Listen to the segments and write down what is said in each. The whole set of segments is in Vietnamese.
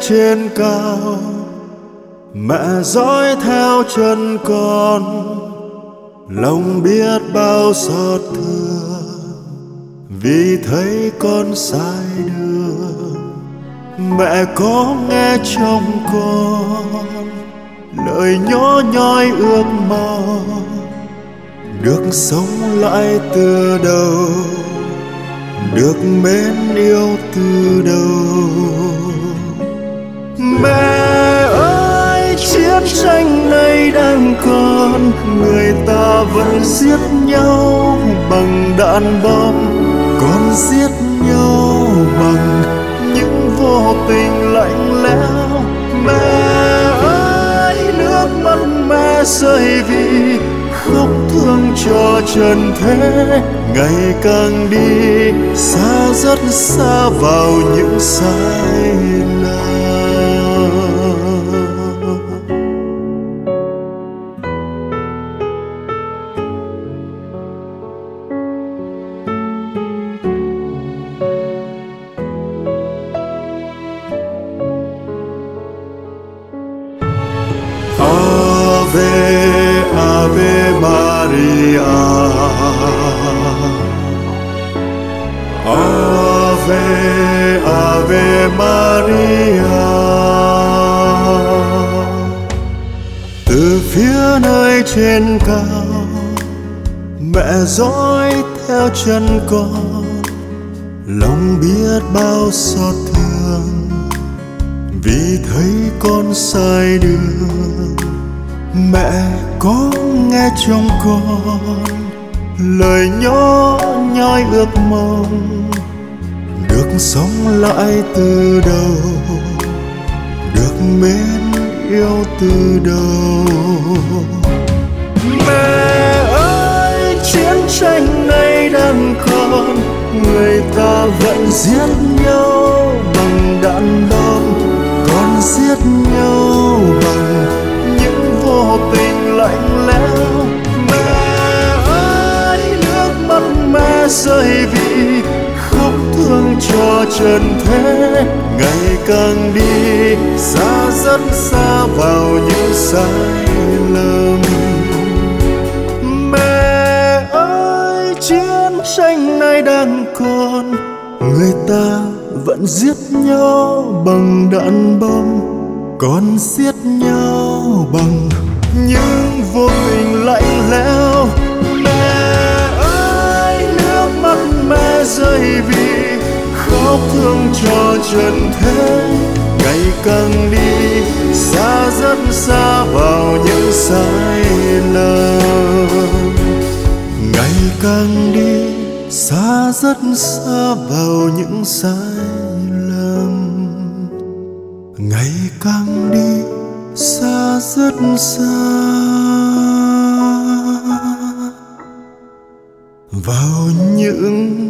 trên cao, mẹ dõi theo chân con, lòng biết bao xót thương vì thấy con sai đường. Mẹ có nghe trong con lời nhỏ nhoi ước mong, được sống lại từ đầu, được mến yêu từ đầu mẹ ơi, chiến tranh này đang còn. Người ta vẫn giết nhau bằng đạn bom, còn giết nhau bằng những vô tình lạnh lẽo. Mẹ ơi, nước mắt mẹ rơi vì khóc thương cho trần thế. Ngày càng đi, xa rất xa vào những sai lầm. Lại từ đầu được mến yêu từ đầu. Mẹ ơi, chiến tranh này đang còn, người ta vẫn giết nhau bằng đạn bom còn giết nhau bằng những vô tình lạnh lẽo. Mẹ ơi, nước mắt mẹ rơi vì cho trần thế. Ngày càng đi, xa rất xa vào những sai lầm. Mẹ ơi, chiến tranh này đang còn. Người ta vẫn giết nhau bằng đạn bom, còn giết nhau bằng những vô tình lạnh lẽo. Mẹ ơi, nước mắt mẹ rơi vì khóc thương cho trần thế. Ngày càng đi, xa rất xa vào những sai lầm. Ngày càng đi, xa rất xa vào những sai lầm. Ngày càng đi, xa rất xa vào những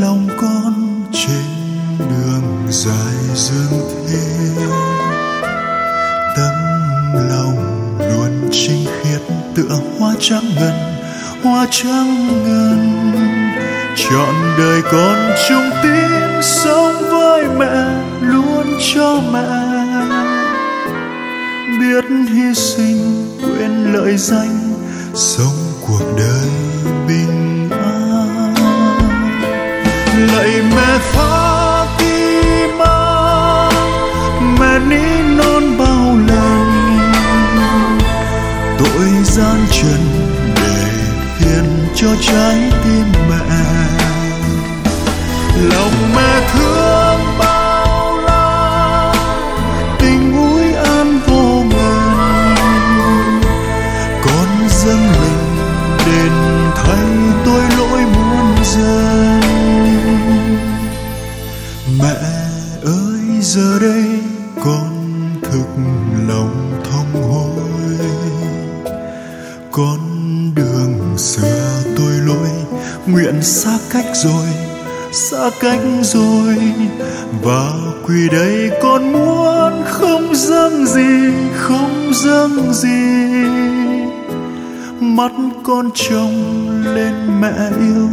lòng con trên đường dài dương thế tâm lòng luôn trinh khiết tựa hoa trắng ngần, hoa trắng ngần. Trọn đời con chung tin sống với mẹ, luôn cho mẹ. Biết hy sinh, quên lợi danh, sống cuộc đời lạy mẹ Fatima mẹ ní non bao lần. Tội gian trần để hiền cho trái tim. Xa cánh rồi. Và quỳ đây con muốn không dâng gì, không dâng gì. Mắt con trông lên mẹ yêu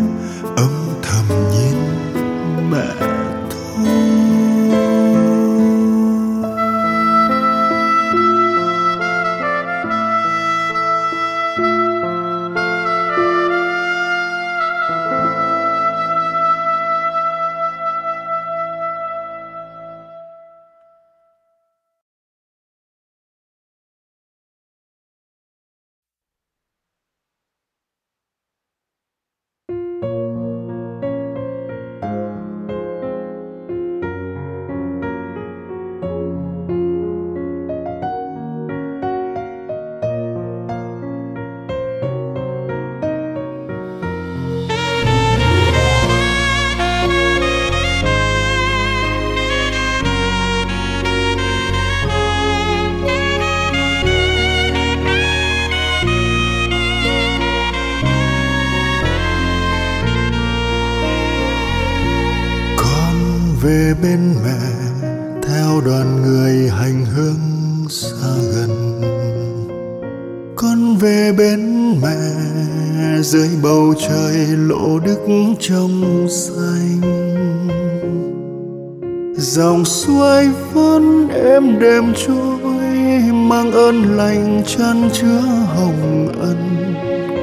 chan chứa hồng ân,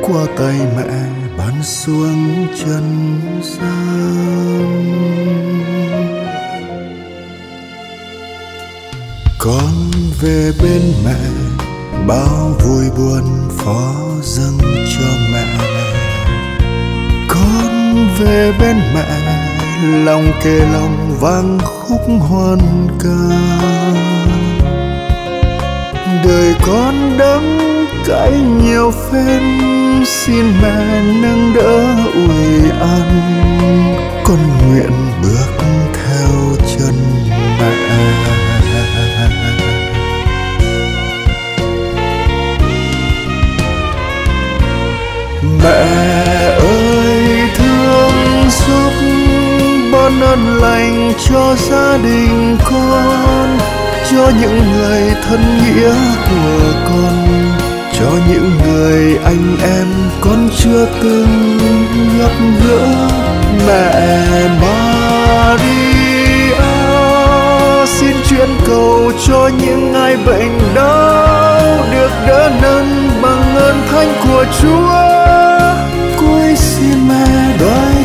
qua tay mẹ ban xuống chân gian. Con về bên mẹ, bao vui buồn phó dâng cho mẹ. Con về bên mẹ, lòng kề lòng vang khúc hoan ca đời con đắng cãi nhiều phen xin mẹ nâng đỡ ủi an con nguyện bước theo chân mẹ. Mẹ ơi, thương giúp ban ơn lành cho gia đình con cho những người thân nghĩa của con, cho những người anh em con chưa từng gặp gỡ mẹ Maria, xin chuyển cầu cho những ai bệnh đau được đỡ nâng bằng ơn thánh của Chúa. Cuối xin mẹ đoái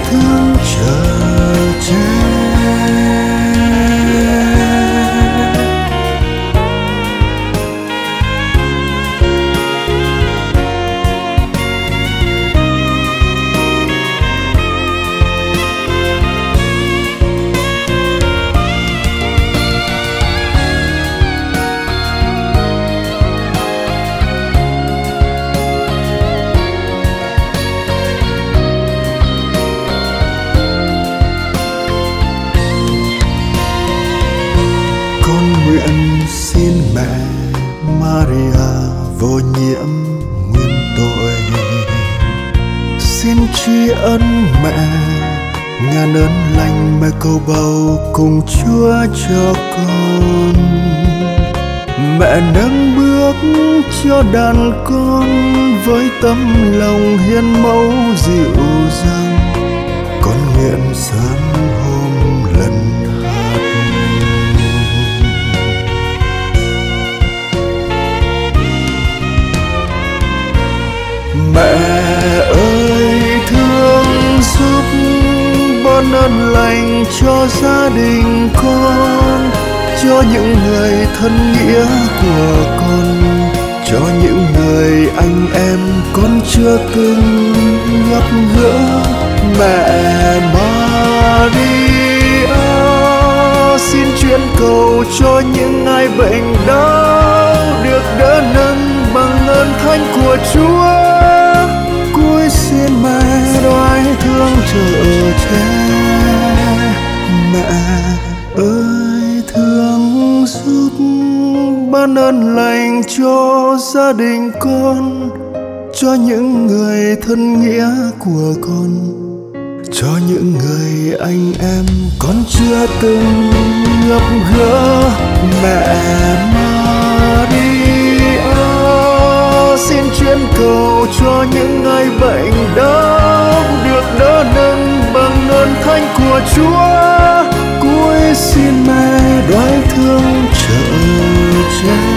ngàn ơn lành mẹ cầu bầu cùng chúa cho con. Mẹ nâng bước cho đàn con với tâm lòng hiến mẫu dịu dàng. Con ơn lành cho gia đình con, cho những người thân nghĩa của con, cho những người anh em con chưa từng gặp gỡ. Mẹ Maria, xin chuyên cầu cho những ai bệnh đau, được đỡ nâng bằng ơn thánh của Chúa. Cuối xin mẹ đoái thương trở che mẹ ơi thương giúp ban ơn lành cho gia đình con, cho những người thân nghĩa của con, cho những người anh em con chưa từng gặp gỡ. Mẹ Maria, xin chuyên cầu cho những ai bệnh đau được đỡ nâng bằng ơn thánh của Chúa xin mẹ đoái thương trợ cha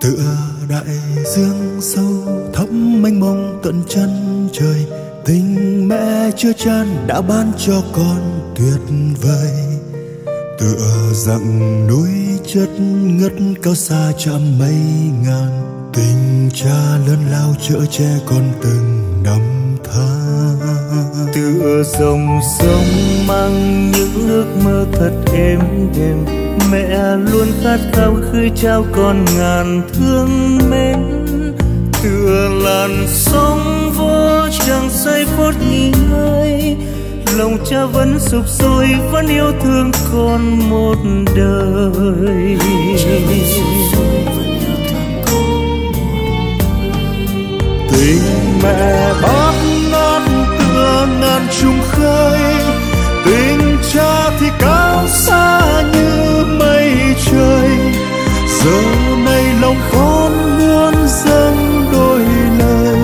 tựa đại dương sâu thẳm mênh mông tận chân trời, tình mẹ chưa chan đã ban cho con tuyệt vời. Tựa dặng núi chất ngất cao xa trăm mấy ngàn, tình cha lớn lao chở che con từng năm tháng tựa dòng sông mang những ước mơ thật êm đềm mẹ luôn khát khao khơi trao con ngàn thương mến. Tựa làn sóng vô chẳng say phút nghỉ ngơi. Lòng cha vẫn sụp sôi vẫn yêu thương con một đời. Tình mẹ bát ngát tựa ngàn trùng khơi. Tình cha thì cao xa như mây trời. Giờ này lòng con muốn dâng đôi lời.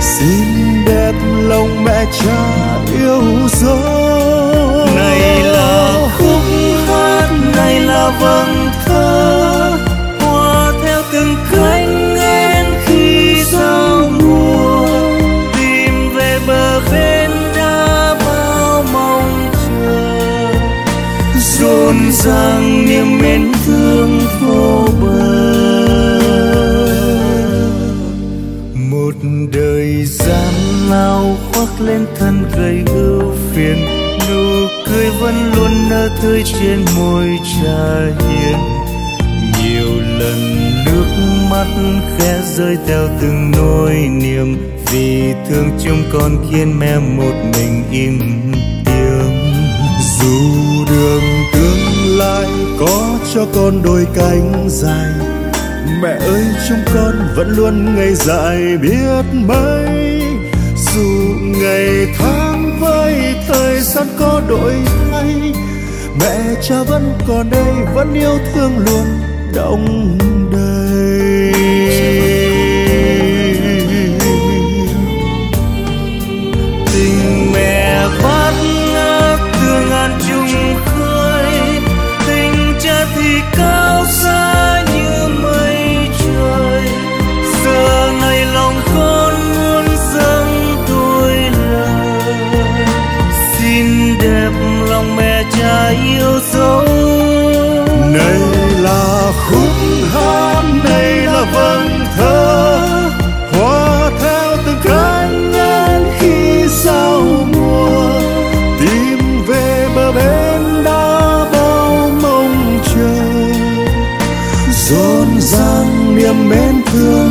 Xin đẹp lòng mẹ cha yêu dấu. Này là khúc hát, này là vầng thơ. Rộn niềm mến thương vô bờ. Một đời gian lao khoác lên thân gầy ưu phiền, nụ cười vẫn luôn nở tươi trên môi trà hiền. Nhiều lần nước mắt khẽ rơi theo từng nỗi niềm, vì thương chung con khiến mẹ một mình im tiếng. Dù đường lai có cho con đôi cánh dài mẹ ơi, chúng con vẫn luôn ngày dài biết mấy dù ngày tháng với thời gian có đổi thay, mẹ cha vẫn còn đây, vẫn yêu thương luôn đồng đời. Yêu dấu. Này là khúc hát này là vầng thơ. Hoa theo từng cánh én khi sao mùa. Tìm về bờ bên đã bao mong chờ rộn ràng niềm mến thương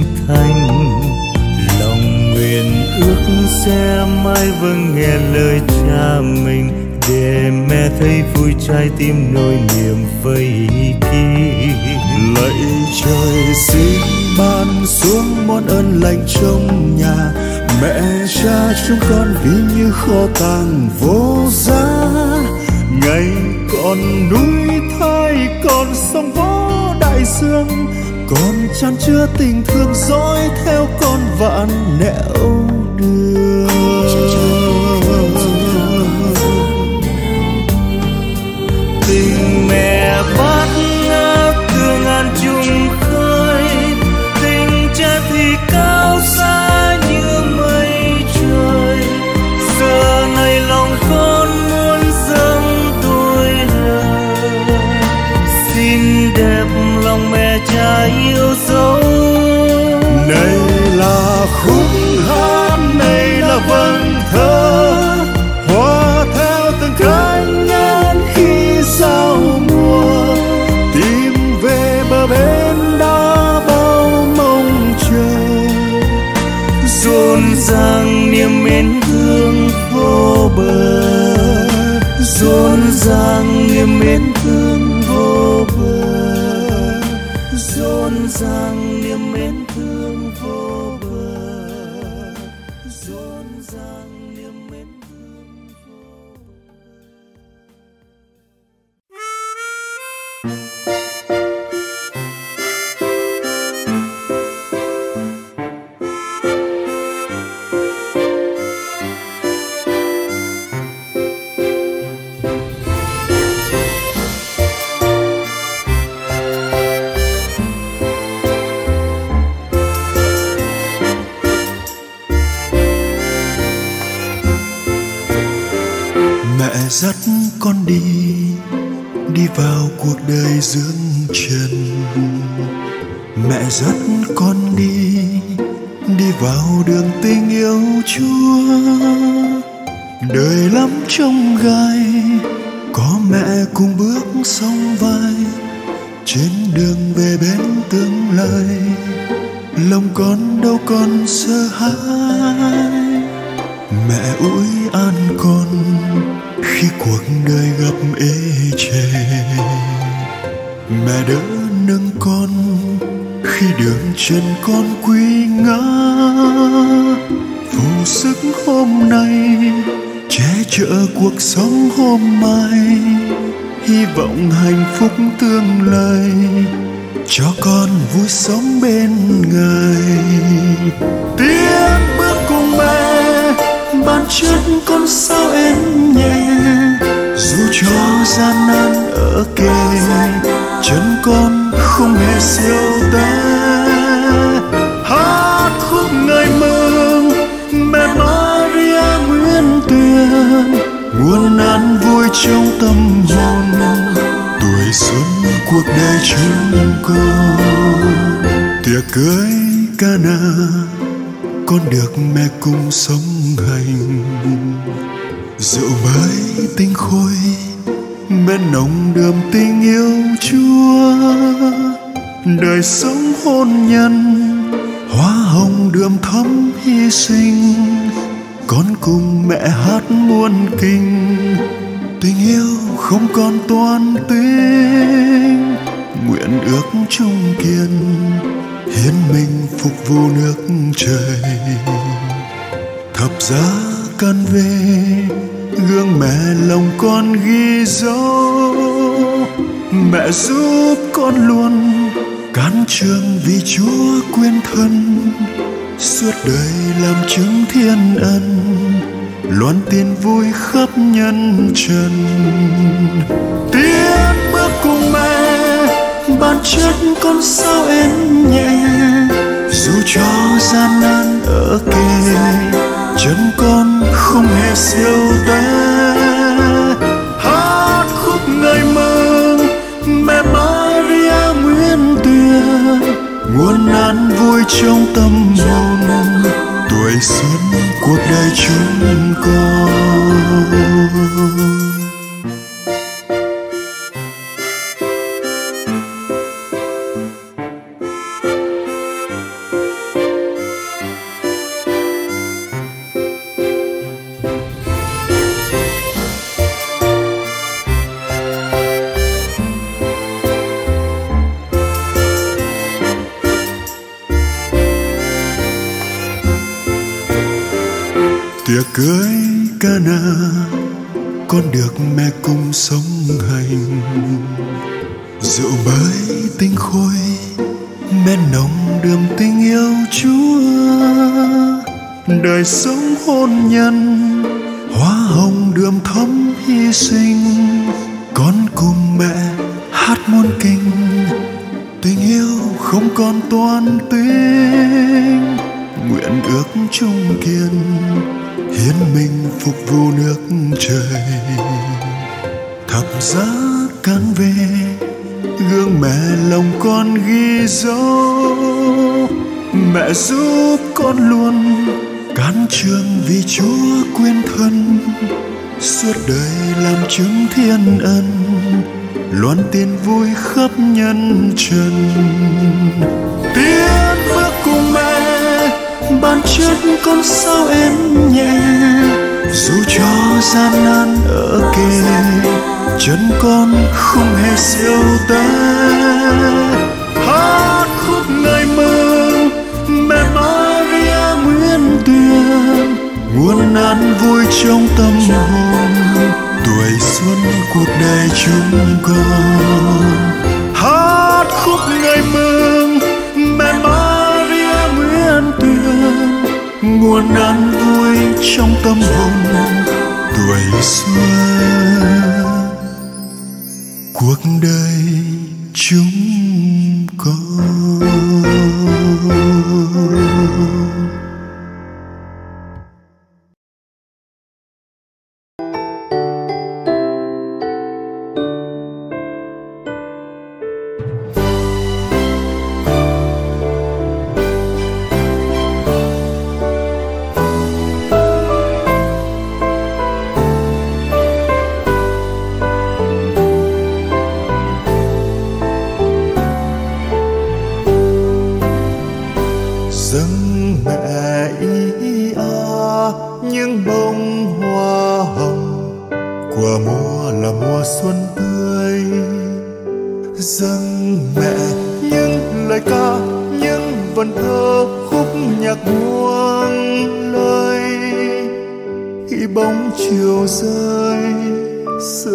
khăn thành lòng nguyện ước sẽ mãi vâng nghe lời cha mình, để mẹ thấy vui trái tim nỗi niềm vây kín. Lạy trời, xin ban xuống món ơn lành trong nhà. Mẹ cha chúng con ví như kho tàng vô giá. Ngày còn núi thai, còn sông vỗ đại dương còn chan chứa tình thương dõi theo con vạn nẻo đường. Tình mẹ bát nén thương vô bờ rộn ràng niềm mến thương. Đời dương trần mẹ dắt con đi đi vào đường tình yêu chúa. Đời lắm trong gai, có mẹ cùng bước song vai. Cuộc sống hôm mai. Hy vọng hạnh phúc tương lai cho con vui sống bên ngài. Tiếng bước cùng mẹ, ban chất con sao em? Thương cô tiệc cưới Cana con được mẹ cùng sống hành. Rượu mới tinh khôi, bên nồng đượm tình yêu chúa. Đời sống hôn nhân nguyện ước chung kiên, hiến mình phục vụ nước trời thập giá can về, gương mẹ lòng con ghi dấu. Mẹ giúp con luôn can trường vì chúa quyên thân. Suốt đời làm chứng thiên ân, loan tin vui khắp nhân trần. Tiếng bản chất con sao em nhẹ, dù cho gian nan ở kề chân con không hề siêu té hát khúc ngày mừng, mẹ Maria Nguyễn Tuyền nguồn an vui trong tâm hồn, tuổi xuân cuộc đời chúng con.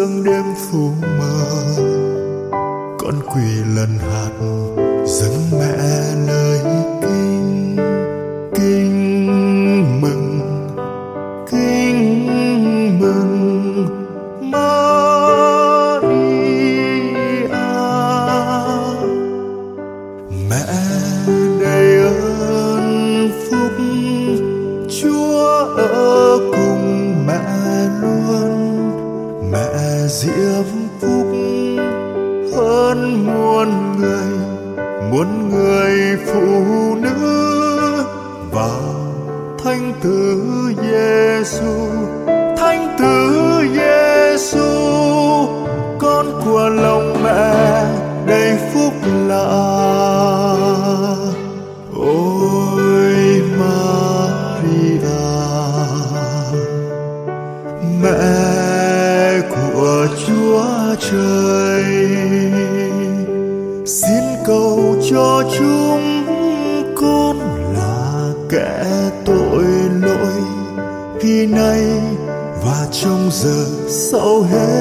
sương đêm phù mờ. Con quỳ lần hạt dâng mẹ nơi Jesus so heavy.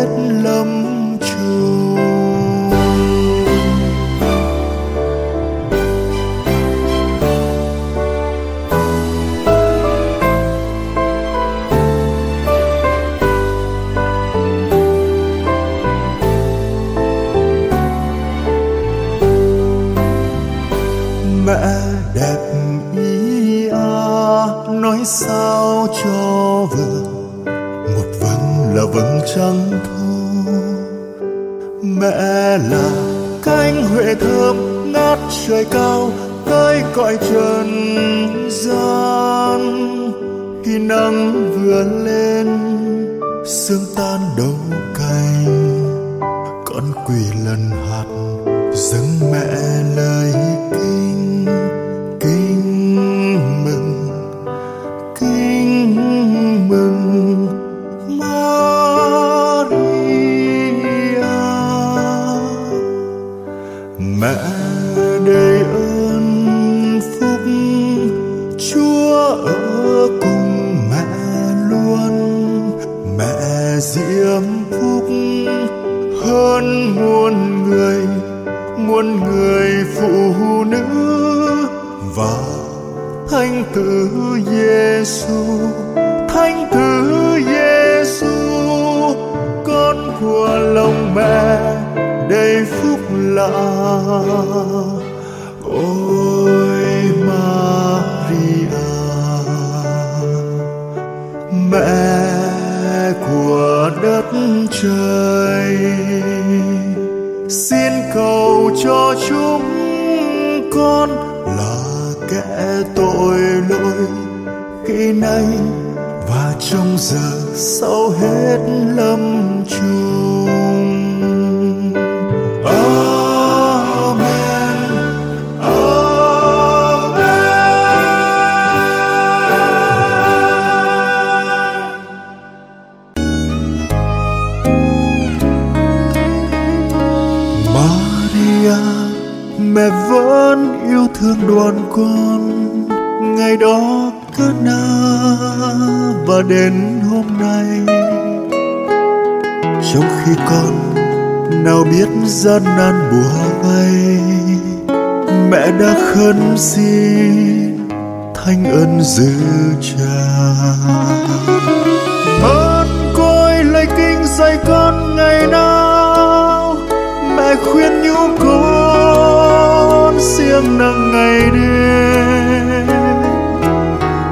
Khuyên nhủ con siêng năng ngày đêm.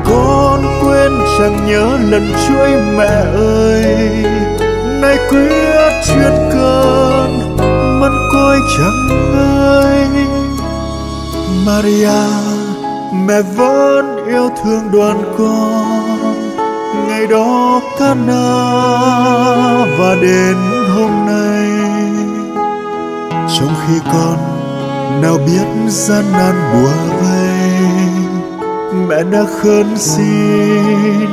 Con quên chẳng nhớ lần chuỗi mẹ ơi. Nay quyết chuyên cơn mân côi chẳng ngơi. Maria, mẹ vẫn yêu thương đoàn con. Ngày đó Cana và đến hôm nay trong khi con nào biết gian nan bùa vây, mẹ đã khấn xin,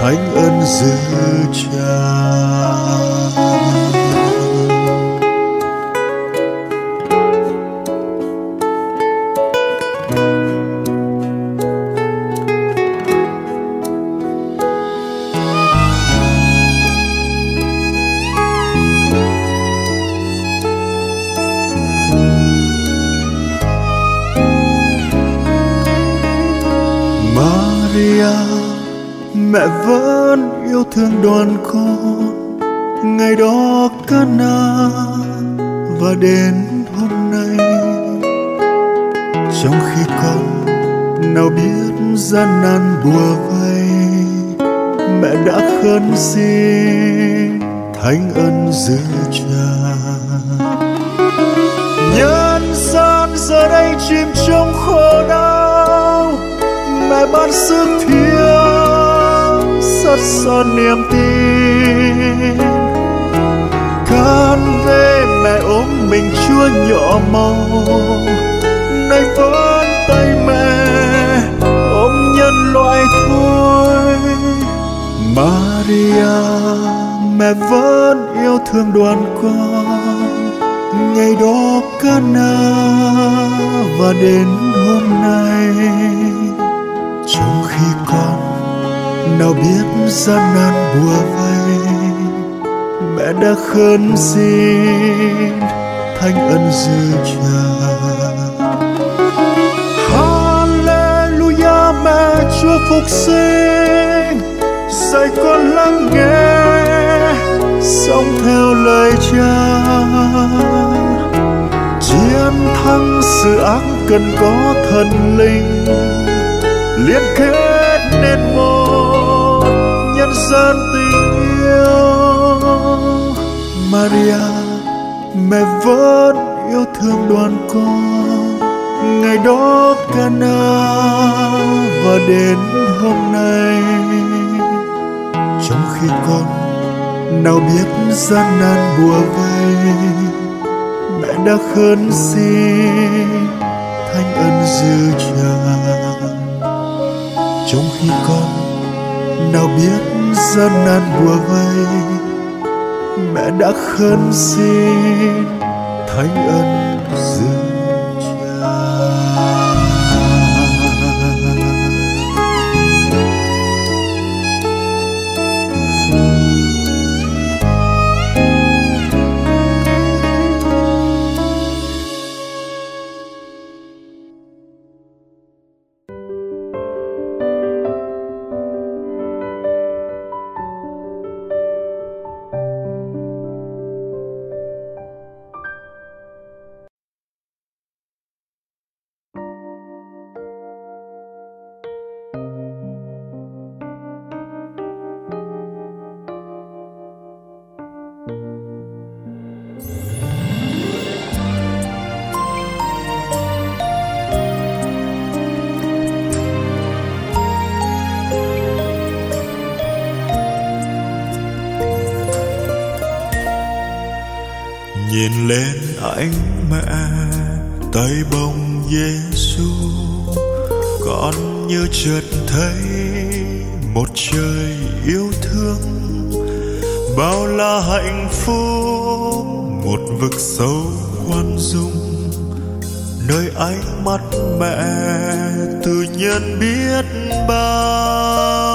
thánh ân giữ cha mẹ vẫn yêu thương đoàn con. Ngày đó Cana và đến hôm nay. Trong khi con nào biết gian nan bùa vây, mẹ đã khấn xin thánh ân giữ cha. Nhân gian giờ đây chìm trong khổ đau, mẹ ban sức thiêng rất niềm tin. Con về mẹ ôm mình chúa nhỏ màu nay vẫn tay mẹ ôm nhân loại thôi. Maria, mẹ vẫn yêu thương đoàn con. Ngày đó Cana và đến hôm nay nào biết gian nan bùa vây. Mẹ đã khấn xin thanh ân dư cha Hallelujah, mẹ Chúa phục sinh. Dạy con lắng nghe, sống theo lời cha. Chiến thắng sự ác cần có thần linh. Liên kết gian tình yêu. Maria, mẹ vẫn yêu thương đoàn con. Ngày đó Cana và đến hôm nay. Trong khi con nào biết gian nan bùa vây, mẹ đã khấn xin thanh ân dư cha trong khi con nào biết gian nan bùa vây. Mẹ đã khấn xin thánh ân dư lên anh mẹ tay bông Giêsu con như chợt thấy một trời yêu thương. Bao la hạnh phúc, một vực sâu khoan dung. Nơi ánh mắt mẹ tự nhiên biết bao.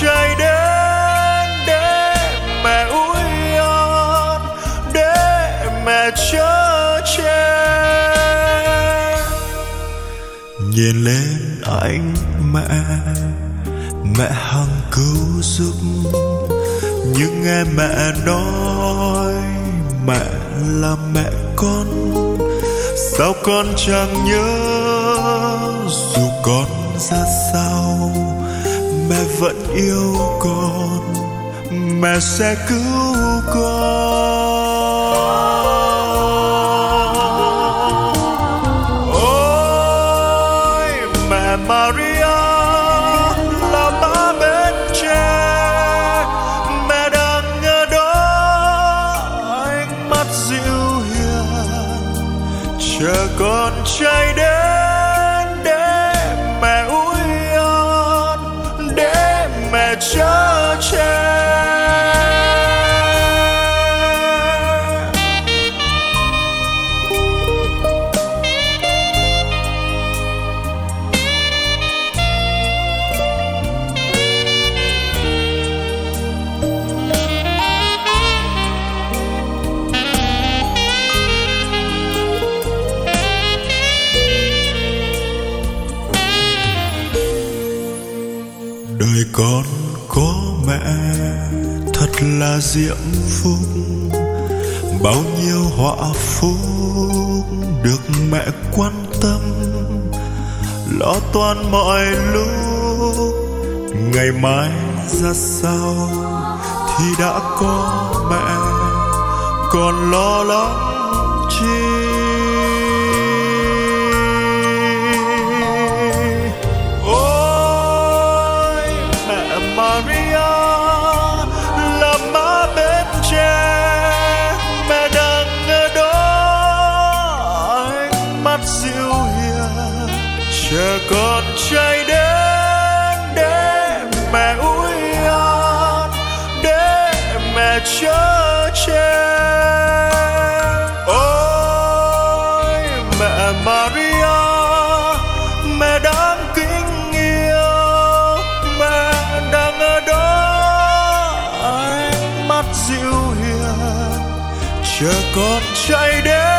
Trời đến để mẹ ui on để mẹ chở che nhìn lên anh mẹ mẹ hằng cứu giúp. Nhưng nghe mẹ nói, mẹ là mẹ con. Sao con chẳng nhớ dù vẫn yêu con mẹ sẽ cứu con. Diễm phúc, bao nhiêu họa phúc được mẹ quan tâm. Lo toan mọi lúc, ngày mai ra sao thì đã có mẹ. Còn lo lắng còn chạy đến để mẹ ui an để mẹ chở che ôi mẹ Maria, mẹ đáng kính yêu, mẹ đang ở đó. Ánh mắt dịu hiền, chờ con chạy đến.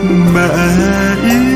Con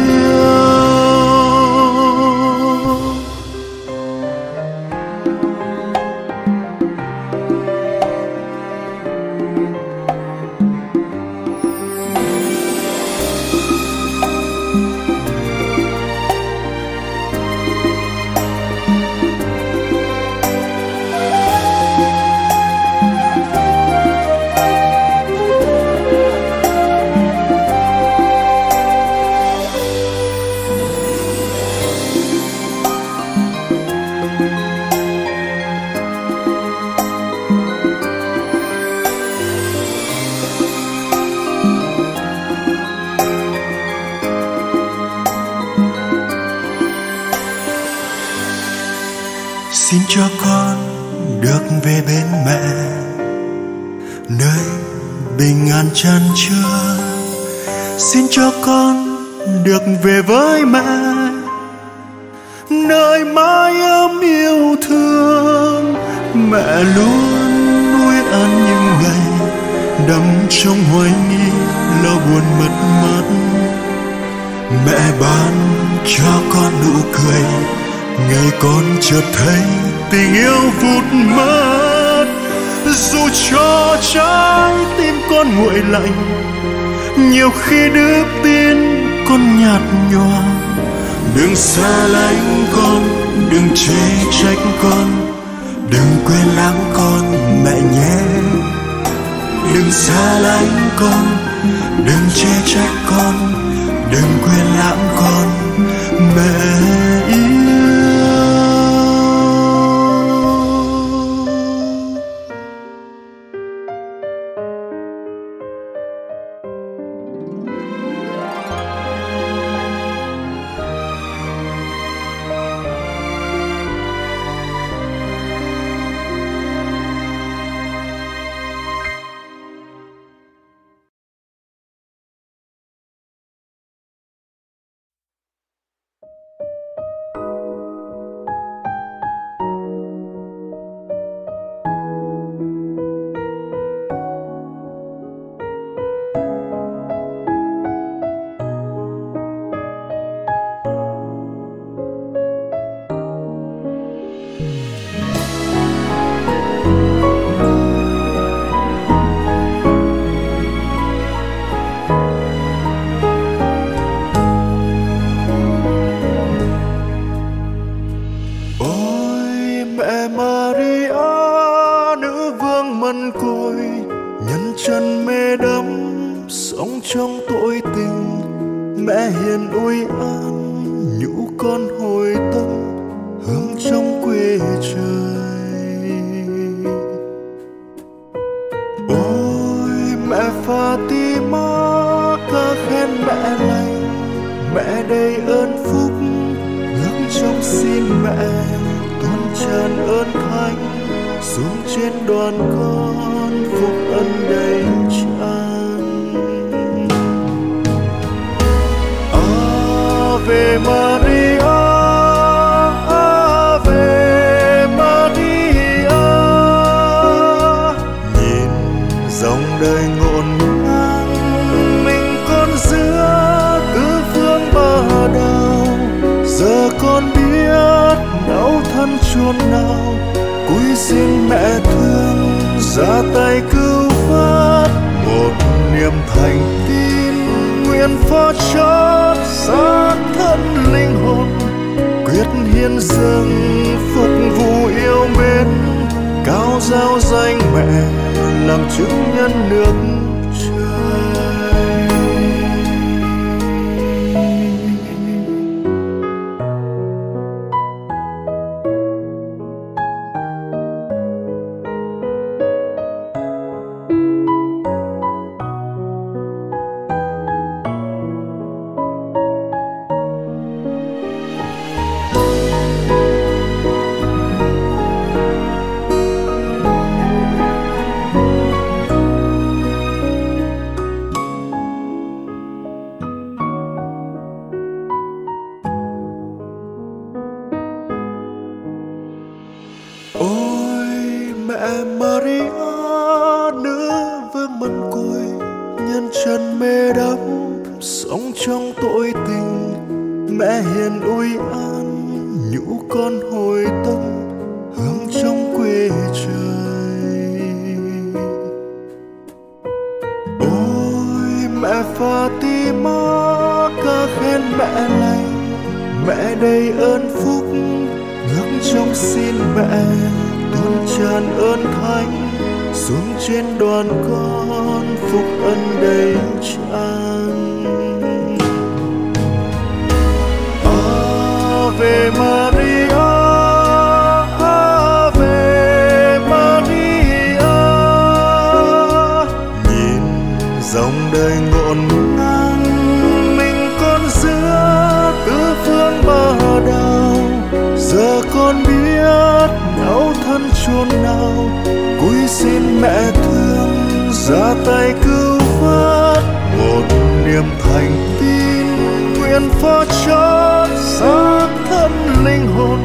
khôn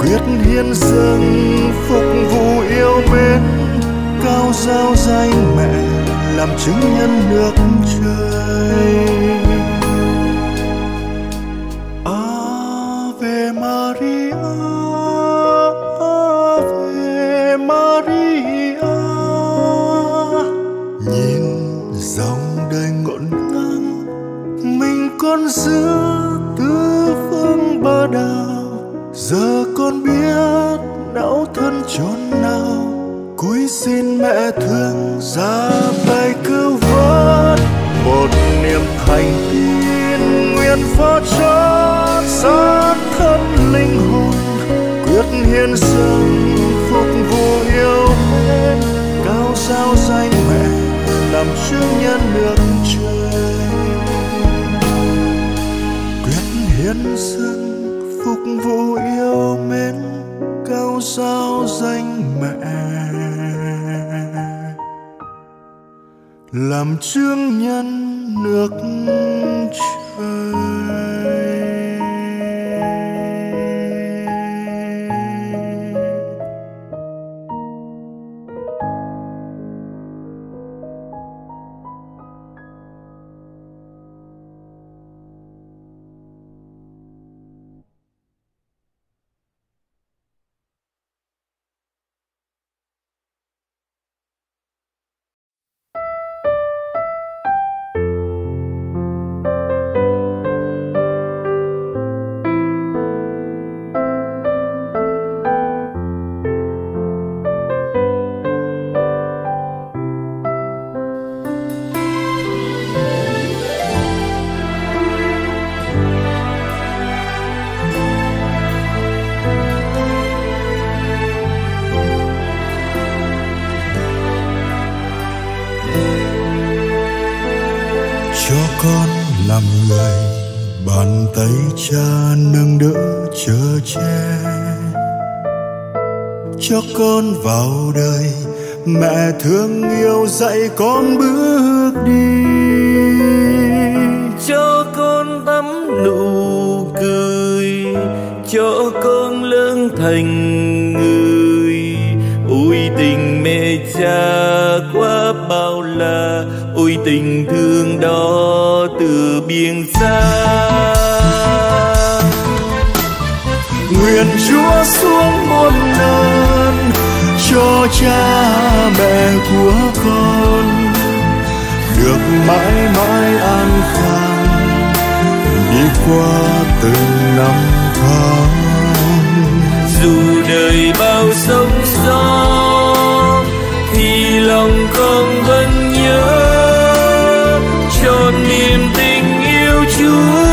quyết hiến dâng phục vụ yêu mến, cao giao danh mẹ làm chứng nhân nước trời. Ave Maria Ave Maria, nhìn dòng đời ngọn ngang, mình con giữ giờ con biết não thân chốn nào. Cúi xin mẹ thương ra tay cứu vớt. Một niềm thành tin nguyện phó cho xác thân linh hồn. Quyết hiến dâng phục vụ yêu mến. Cao sao danh mẹ làm chứng nhân nước trời. Quyết hiến dâng vụ yêu mến cao sao danh mẹ làm chương nhân nước thương yêu dạy con bước đi cho con tắm nụ cười, cho con lớn thành người ôi tình mẹ cha quá bao la, ôi tình thương đó từ biển xa nguyện chúa xuống một nơi cho cha mẹ của con, được mãi mãi an khang, đi qua từng năm tháng. Dù đời bao sóng gió, thì lòng con vẫn nhớ cho niềm tình yêu chúa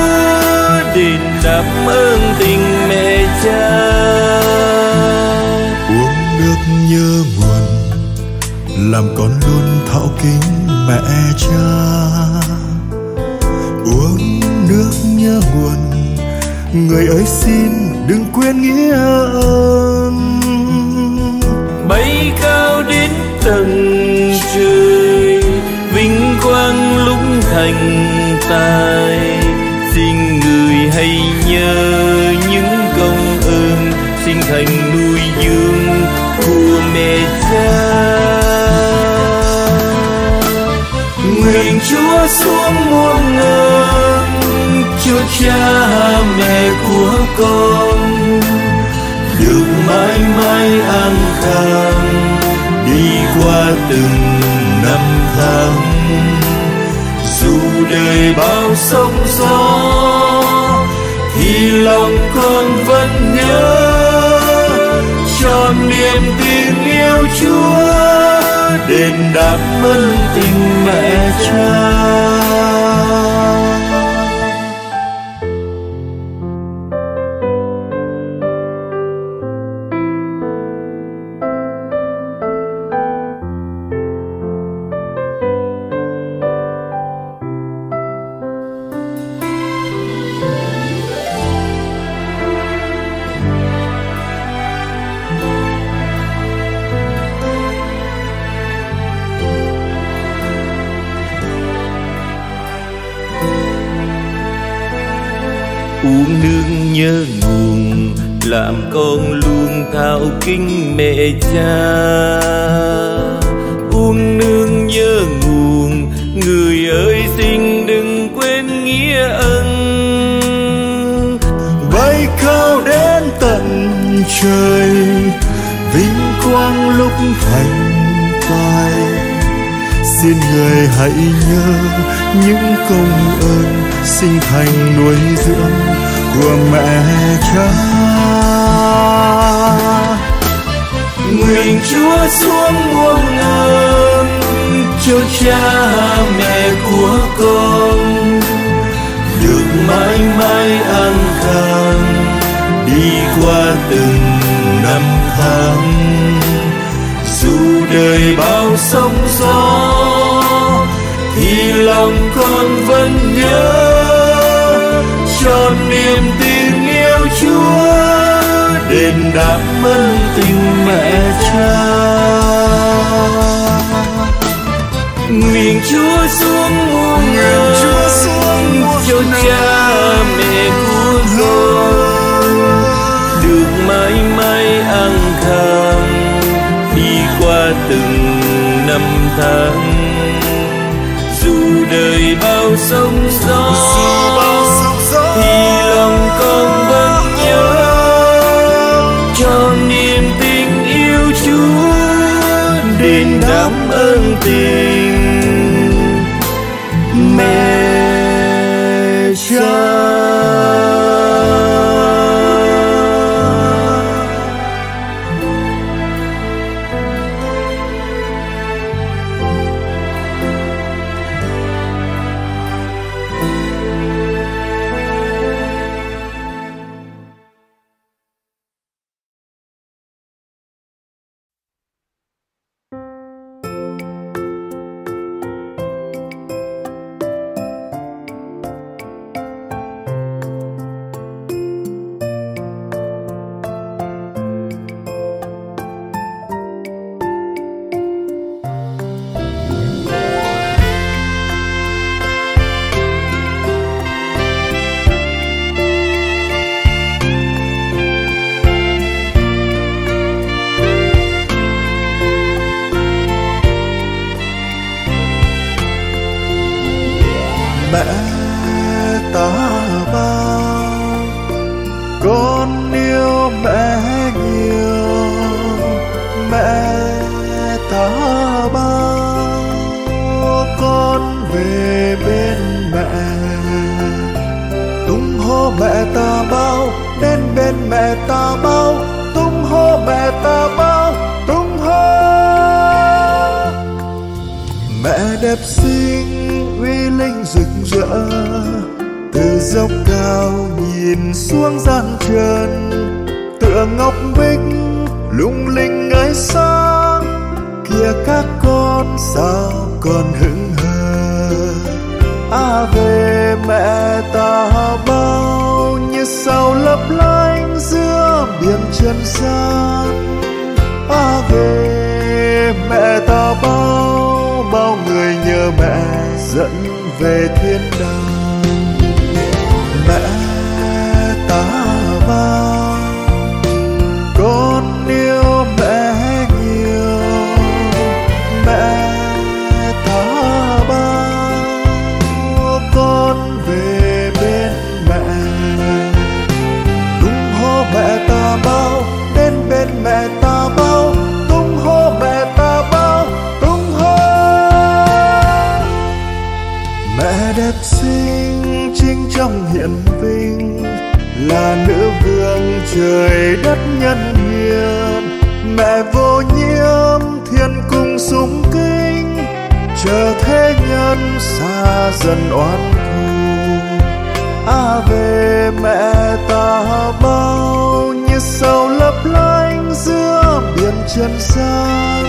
đền đáp ơn làm con luôn thạo kính mẹ cha. Uống nước nhớ nguồn, người ơi xin đừng quên nghĩa ơn. Bay cao đến tầng trời, vinh quang lúc thành tài. Xin người hãy nhớ những công ơn sinh thành nuôi dưỡng của mẹ cha. Chúa xuống muôn nơi, chúa cha mẹ của con. Được mãi mãi an khang đi qua từng năm tháng. Dù đời bao sóng gió thì lòng con vẫn nhớ con niềm tin yêu chúa đền đáp ơn tình mẹ cha. Kinh mẹ cha. Uống nương nhớ nguồn, người ơi xin đừng quên nghĩa ân. Bay cao đến tận trời, vinh quang lúc thành tài xin người hãy nhớ những công ơn sinh thành nuôi dưỡng của mẹ cha nguyện chúa xuống muôn ơn cho cha, mẹ của con. Được mãi mãi an khang, đi qua từng năm tháng. Dù đời bao sóng gió, thì lòng con vẫn nhớ. Cho niềm tin yêu chúa đền đáp ơn tình mẹ cha. Nguyện chúa xuống muôn nguyện chúa xuống cho cha mẹ của con. Được mãi mãi an khang đi qua từng năm tháng. Dù đời bao sóng gió dù bao sóng gió thì lòng con vẫn đền ơn tình về bên mẹ. Tung hô mẹ ta bao, đến bên mẹ ta bao. Tung hô mẹ ta bao, tung hô. Mẹ đẹp xinh, uy linh rực rỡ. Từ dốc cao nhìn xuống gian trần. Tựa ngọc bích, lung linh ngời sáng. Kia các con sao còn hững biển gian. À về mẹ ta bao bao người nhờ mẹ dẫn về thiên đàng. Trời đất nhân hiền, mẹ vô nhiễm thiên cung sung kinh, chờ thế nhân xa dần oan thù. À về mẹ ta bao như sầu lấp lánh giữa biển trần gian.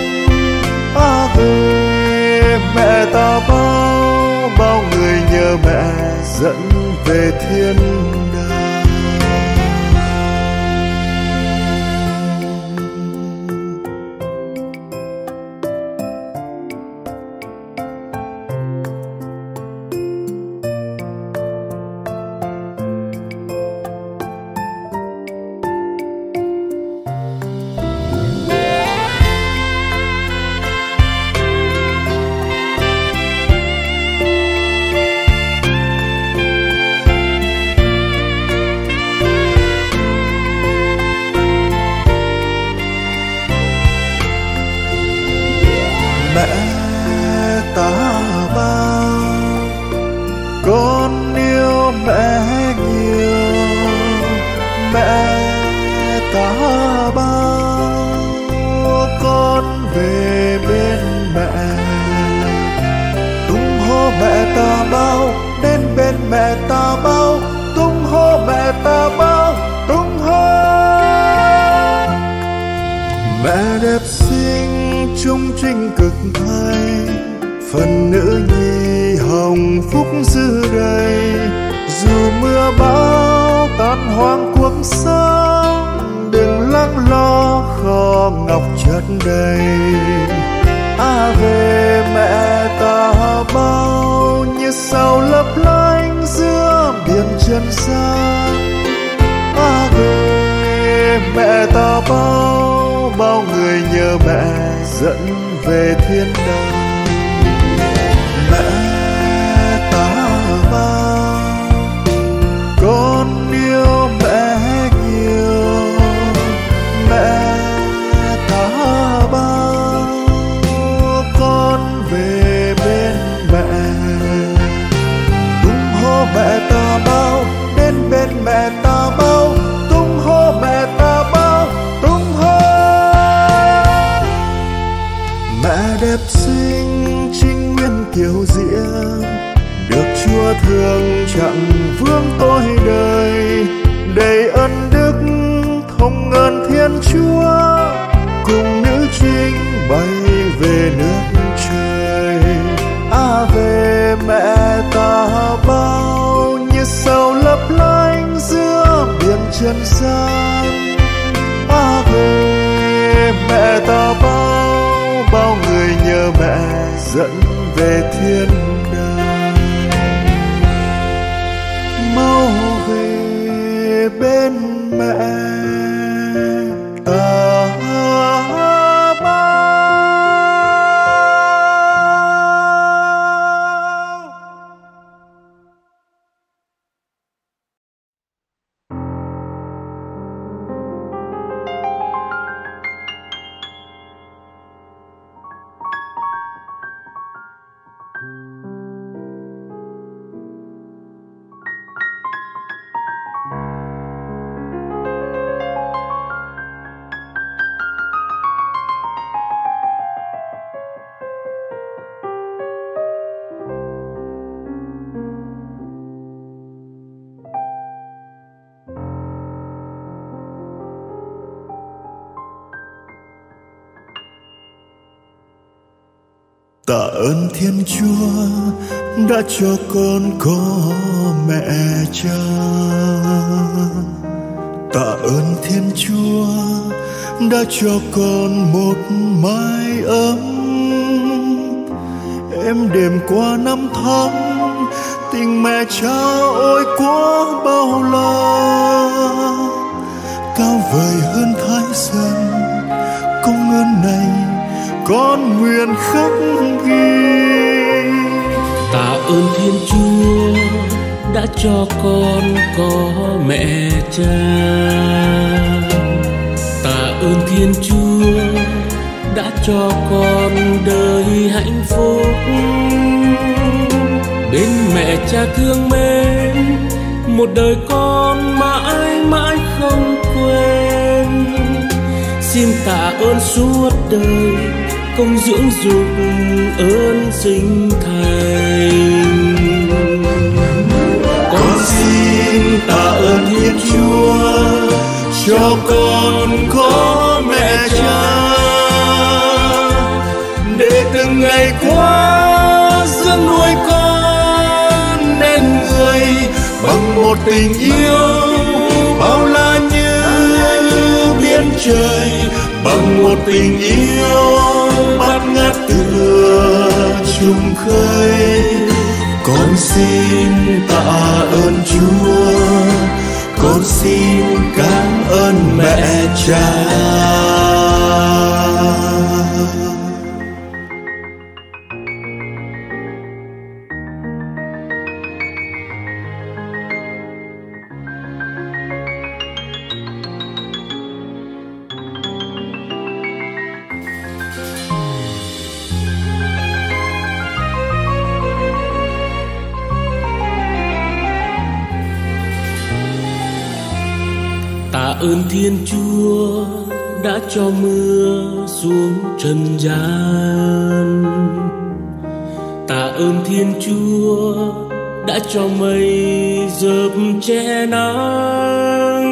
À về mẹ ta bao bao người nhờ mẹ dẫn về thiên đường mẹ đẹp xinh, trinh nguyên kiều diễm, được chúa thương chẳng vương tôi đời. Đầy ân đức, thông ơn thiên chúa, cùng nữ trinh bay về nước trời. À về mẹ ta bao như sao lấp lánh giữa biển trần gian. À về mẹ ta mẹ dẫn về thiên đàng mau về bên mẹ ơn thiên chúa đã cho con có mẹ cha. Tạ ơn thiên chúa đã cho con một mái ấm. Em đêm qua năm tháng, tình mẹ cha ôi quá bao la. Cao vời hơn thái sơn, công ơn này con nguyện khắc ghi. Tạ ơn thiên chúa đã cho con có mẹ cha. Tạ ơn thiên chúa đã cho con đời hạnh phúc. Bên mẹ cha thương mến, một đời con mãi mãi không quên. Xin tạ ơn suốt đời công dưỡng dục ơn sinh thành. Con xin tạ ơn thiên chúa cho con có mẹ cha. Để từng ngày qua dưỡng nuôi con nên người bằng một tình yêu bao la như biển trời bằng một tình yêu bắt ngát tựa chung khơi. Con xin tạ ơn chúa, con xin cảm ơn mẹ cha. Thiên chúa đã cho mưa xuống trần gian. Tạ ơn thiên chúa đã cho mây dợp che nắng.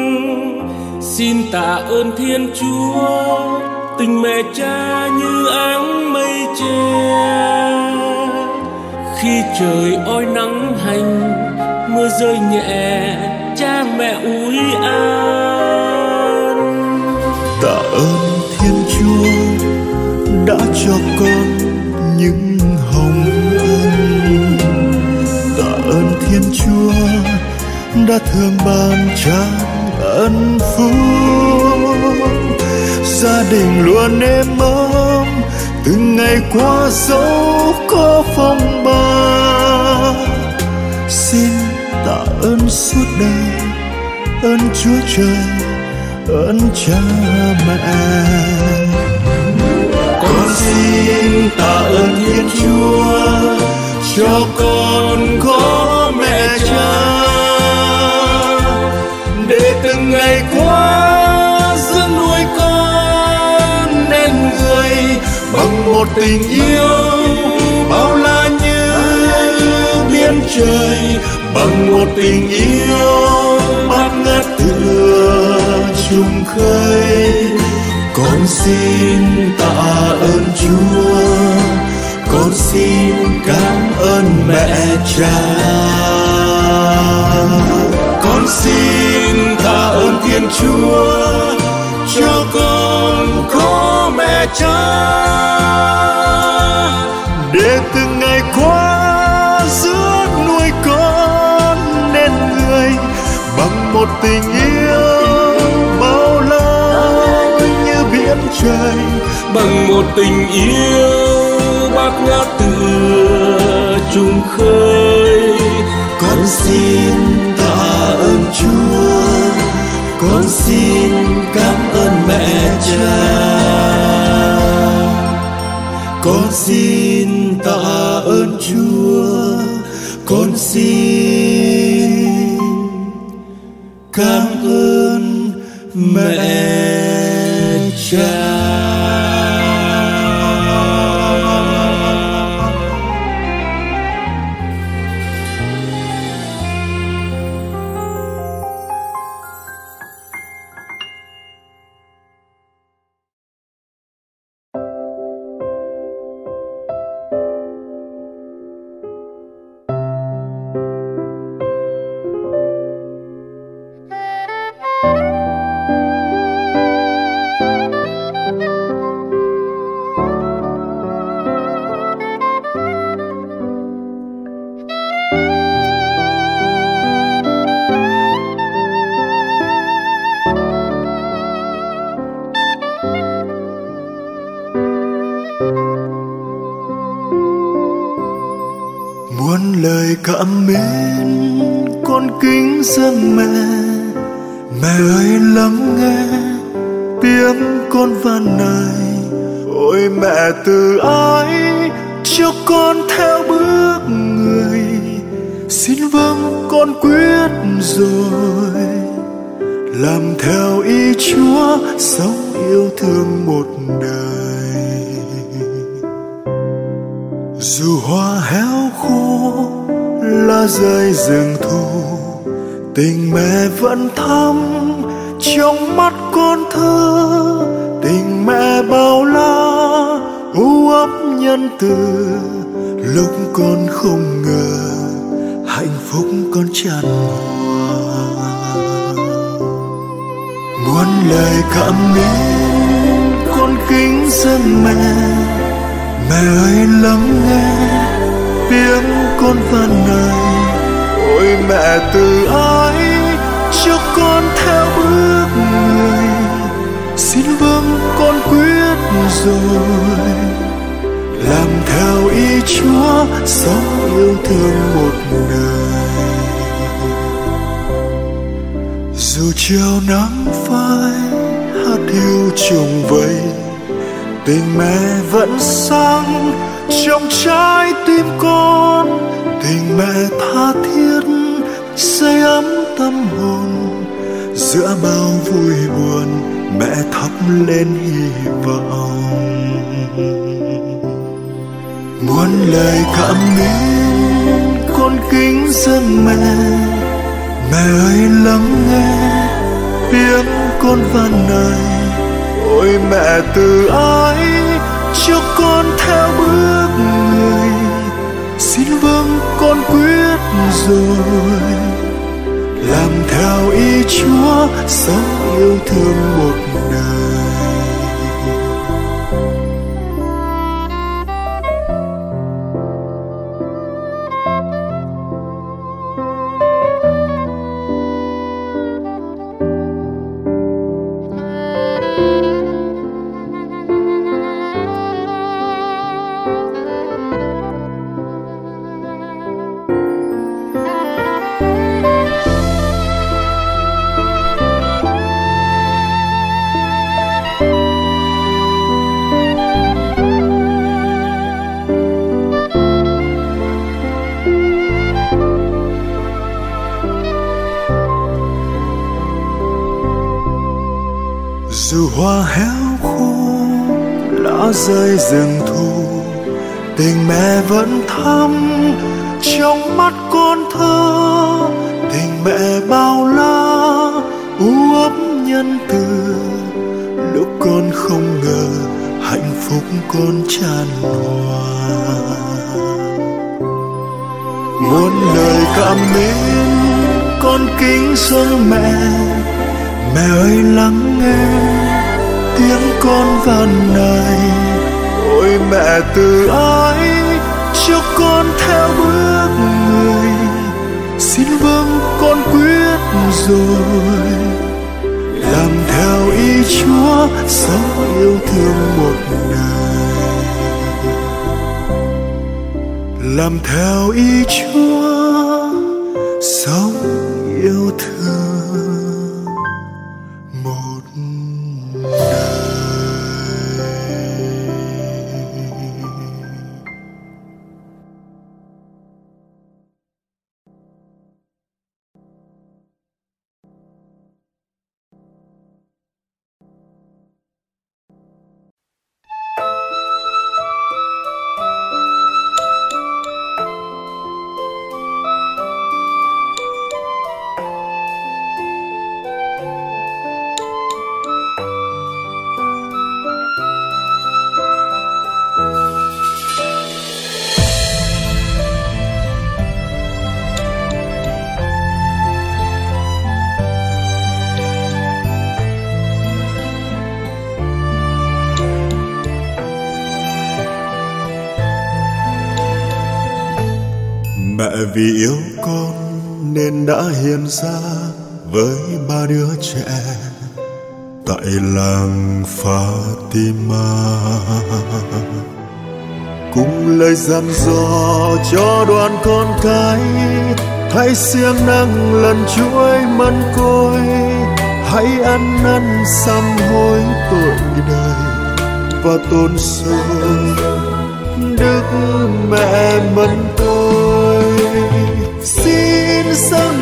Xin tạ ơn thiên chúa, tình mẹ cha như áng mây che. Khi trời oi nắng hành, mưa rơi nhẹ, cha mẹ ủi an. Chúa đã cho con những hồng ân. Tạ ơn thiên chúa đã thương ban tràn ân phúc. Gia đình luôn êm ấm, từng ngày qua dẫu có phong ba. Xin tạ ơn suốt đời, ơn chúa trời ơn cha mẹ con xin tạ ơn thiên chúa cho con có mẹ cha. Để từng ngày qua dưỡng nuôi con nên người bằng một tình yêu bao la như biển trời, bằng một tình yêu bát ngát tựa trùng khơi. Con xin tạ ơn chúa. Con xin cảm ơn mẹ cha. Con xin tạ ơn thiên chúa. Cho con có mẹ cha. Để từng ngày qua giữa nuôi con nên người bằng một tình yêu trời bằng một tình yêu bát ngát tựa trùng khơi. Con xin tạ ơn chúa, con xin cảm ơn mẹ cha. Con xin tạ ơn chúa, con xin lời cảm mến con kính dân mẹ. Mẹ ơi, lắng nghe tiếng con van này ôi mẹ, từ ái cho con theo bước người. Xin vâng con quyết rồi. Làm theo ý chúa, sống yêu thương một đời dù chiều nắng vai hát hiu trùng vây tình mẹ vẫn sáng trong trái tim con. Tình mẹ tha thiết say ấm tâm hồn, giữa bao vui buồn mẹ thắp lên hy vọng. Muốn lời cảm mến con kính dâng mẹ mẹ ơi lắng nghe tiếng con van này ôi mẹ từ ái, cho con theo bước người. Xin vâng con quyết rồi. Làm theo ý chúa, sống yêu thương một đời. Mẹ vì yêu con nên đã hiền ra với ba đứa trẻ tại làng Fatima. cùng lời dặn dò cho đoàn con cái, hãy siêng năng lần chuối mân côi, hãy ăn năn sám hối tội đời và tôn sư đức mẹ mân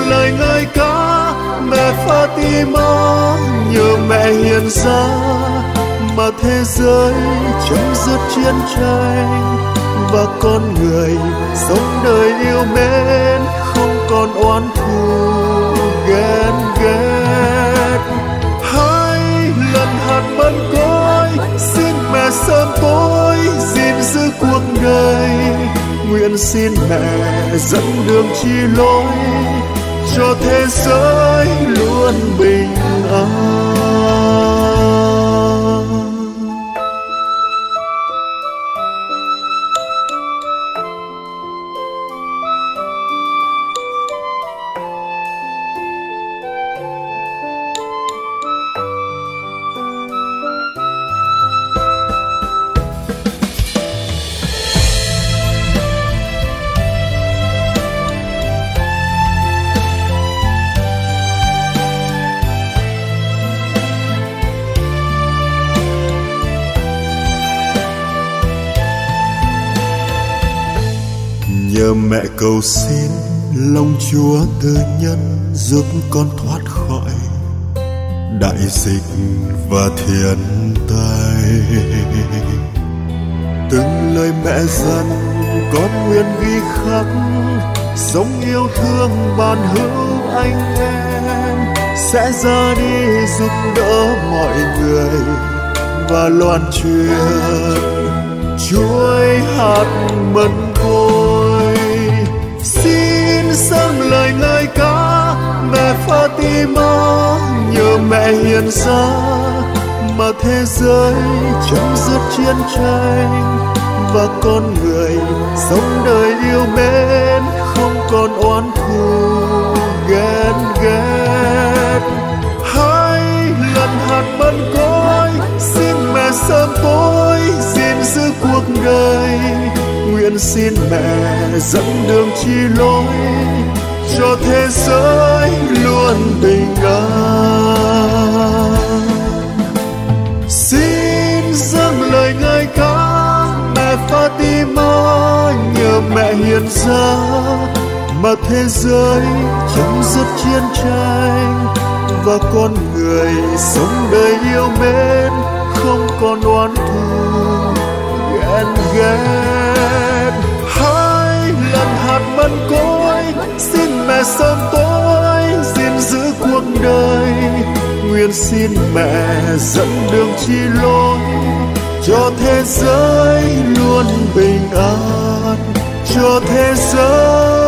lời ngợi ca, mẹ Fatima, nhờ mẹ hiền ra mà thế giới chấm dứt chiến tranh, và con người sống đời yêu mến, không còn oán thù, ghen ghét. Hai lần hạt mân côi, xin mẹ sớm tối gìn giữ cuộc đời. Nguyện xin mẹ dẫn đường chi lối cho thế giới luôn bình an. Mẹ cầu xin lòng chúa từ nhân giúp con thoát khỏi đại dịch và thiên tai từng lời mẹ dặn, con nguyện ghi khắc, sống yêu thương bạn hữu anh em. Sẽ ra đi giúp đỡ mọi người và loan truyền chuỗi hạt mân lời ca mẹ Fatima nhờ mẹ hiền ra mà thế giới chấm dứt chiến tranh. Và con người sống đời yêu mến, không còn oán thù, ghen ghét. Hai lần hạt mân côi, xin mẹ sớm tối gìn giữ cuộc đời. Nguyện xin mẹ dẫn đường chi lối cho thế giới luôn bình an. Xin dâng lời ngợi ca, mẹ Fatima, nhờ mẹ hiện ra mà thế giới chấm dứt chiến tranh và con người sống đời yêu mến, không còn oán thù, ghen ghét. Hai lần hạt mân côi mẹ sớm tối gìn giữ cuộc đời. Nguyện xin mẹ dẫn đường chi lối cho thế giới luôn bình an. Cho thế giới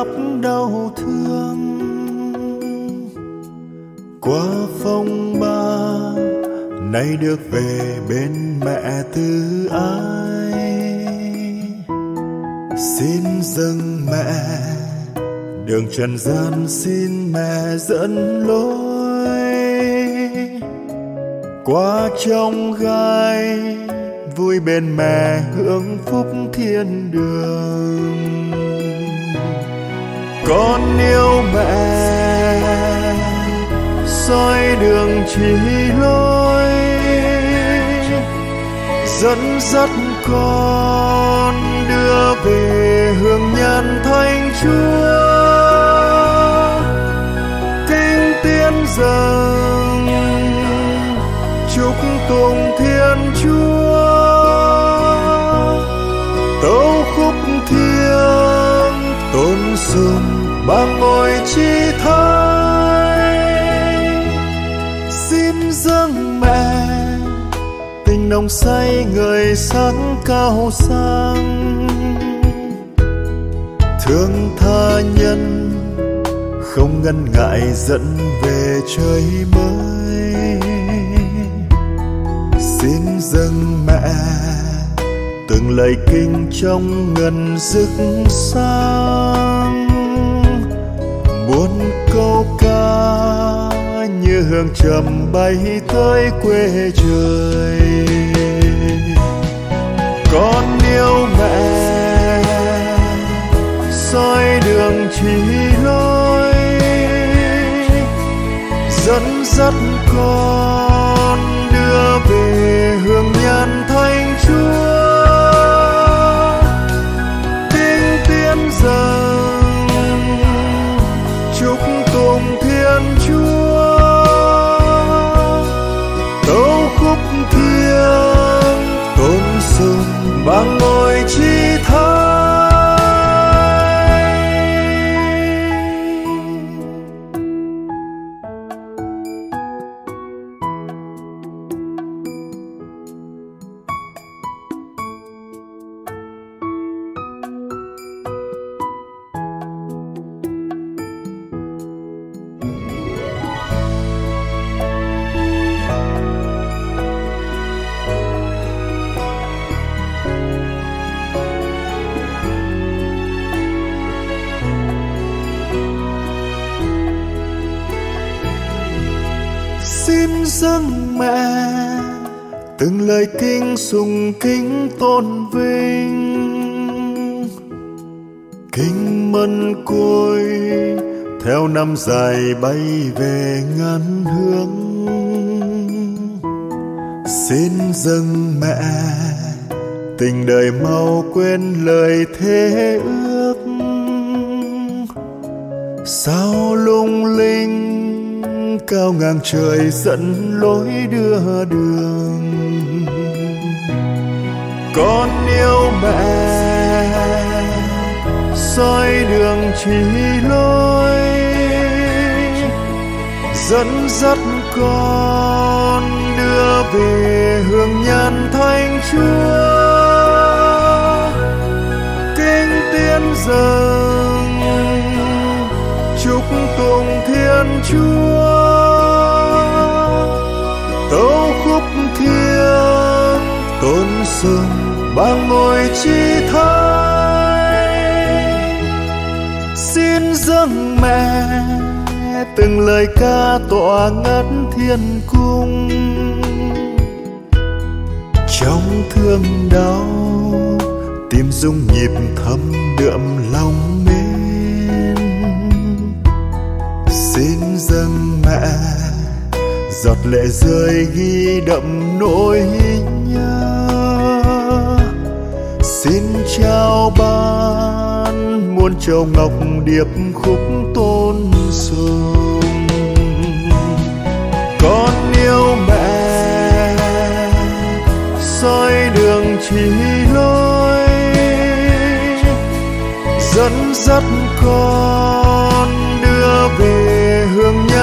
khắp đau thương. Qua phong ba, nay được về bên mẹ từ ai. Xin dâng mẹ, đường trần gian xin mẹ dẫn lối. Qua trong gai, vui bên mẹ hưởng phúc thiên đường con yêu mẹ, soi đường chỉ lối, dẫn dắt con đưa về hương nhan thánh chúa kinh tiên rằng chúc tụng thiên chúa. Tấu khúc thiêng tôn sùng bà ngồi chi thánh xin dâng mẹ. Tình nồng say người sáng cao sang. Thương tha nhân không ngần ngại dẫn về trời mới. Xin dâng mẹ từng lời kinh trong ngân rực sang một câu ca như hương trầm bay tới quê trời. Con yêu mẹ, soi đường chỉ lối, dẫn dắt con sùng tôn vinh. Kinh mân côi, theo năm dài bay về ngàn hướng. Xin dâng mẹ tình đời mau quên lời thế ước. Sao lung linh, cao ngang trời dẫn lối đưa đường con yêu mẹ. Soi đường chỉ lối dẫn dắt con đưa về hương nhan thánh chúa kinh tiên dâng, chúc tụng thiên chúa. Tấu khúc thiêng tôn sùng bằng ngồi chi thánh xin dâng mẹ, từng lời ca tỏa ngất thiên cung. Trong thương đau tim dung nhịp thầm đượm lòng mến. Xin dâng mẹ, giọt lệ rơi ghi đậm nỗi nhớ xin trao ban, muôn châu ngọc điệp khúc tôn sùng. Con yêu mẹ, soi đường chỉ lối, dẫn dắt con đưa về hương nhà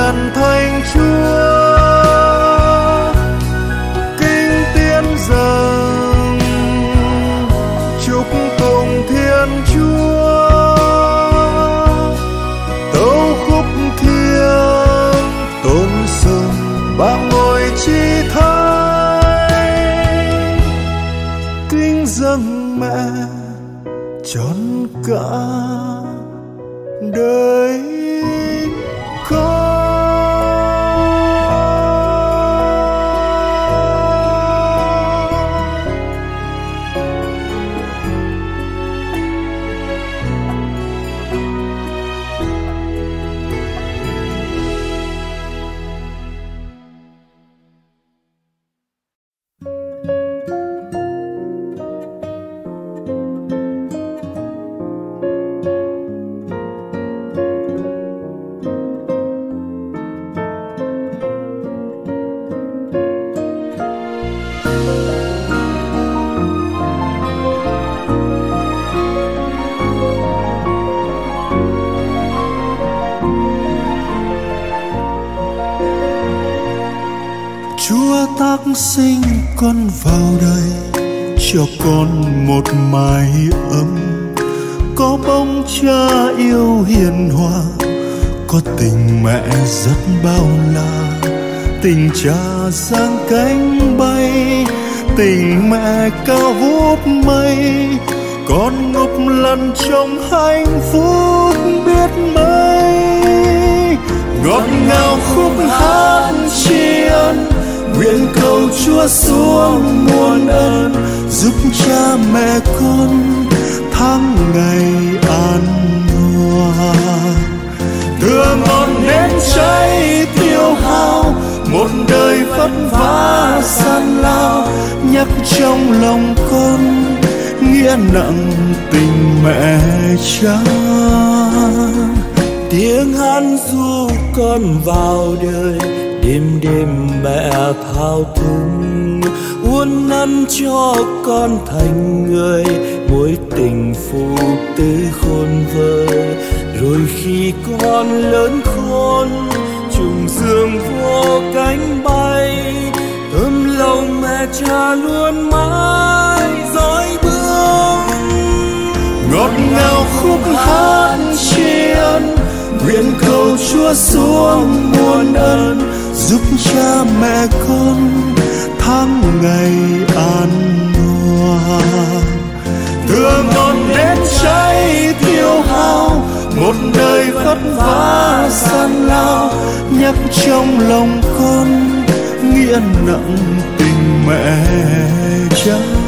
thương uốn nắn cho con thành người, mối tình phụ tử khôn vơi rồi khi con lớn khôn, trùng dương vô cánh bay. Ấm lòng mẹ cha luôn mãi dõi bước. Ngọt ngào khúc hát tri ân nguyện cầu chúa xuống muôn ơn giúp cha mẹ con tháng ngày an hòa. Đưa ngọn đến cháy tiêu hao, một đời vất vả gian lao, nhắc trong lòng con nghĩa nặng tình mẹ cha.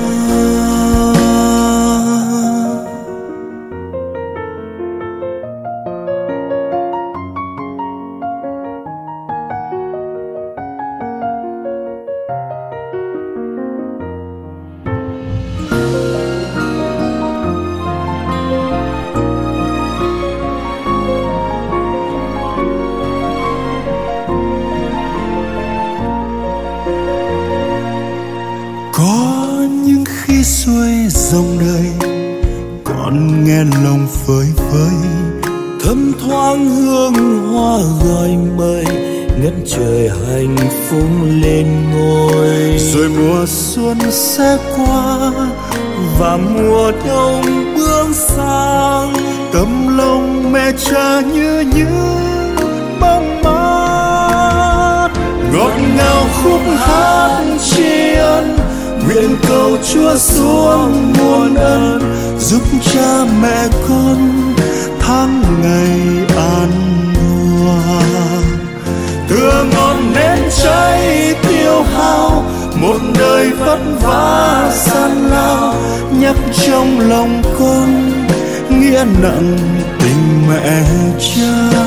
Nghĩa nặng tình mẹ cha.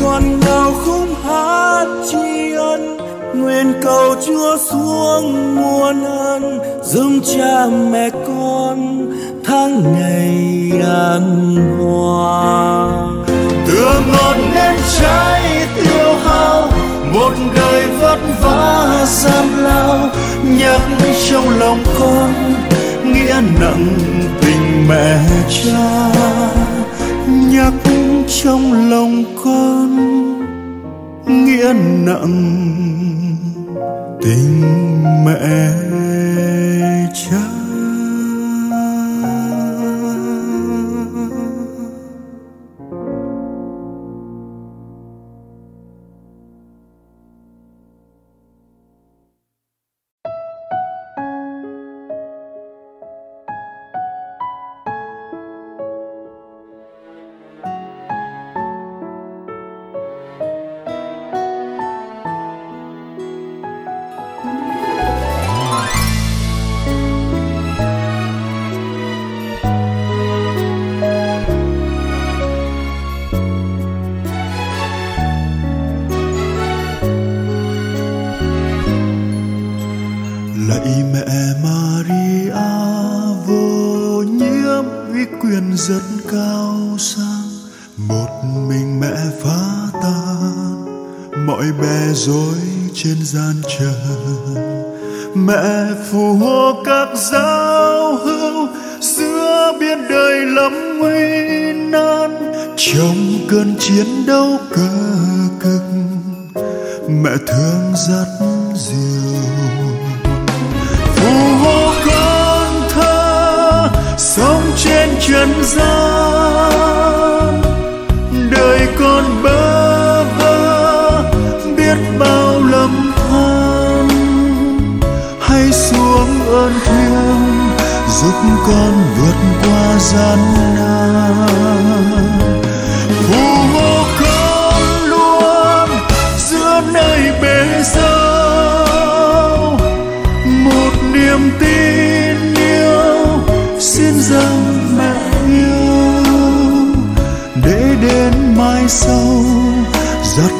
Ngọn đào khúc hát tri ân, nguyện cầu chúa xuống muôn ân. Giúp cha mẹ con, tháng ngày an hòa. Tựa ngọn nến trái tiêu hao, một đời vất vả gian lao. Nhắc trong lòng con, nghĩa nặng mẹ cha nhắc trong lòng con nghĩa nặng mẹ thương rất nhiều, phù hộ con thơ sống trên trần gian. Đời con bơ vơ biết bao lầm than. Hãy xuống ơn thương giúp con vượt qua gian nan. sâu giấc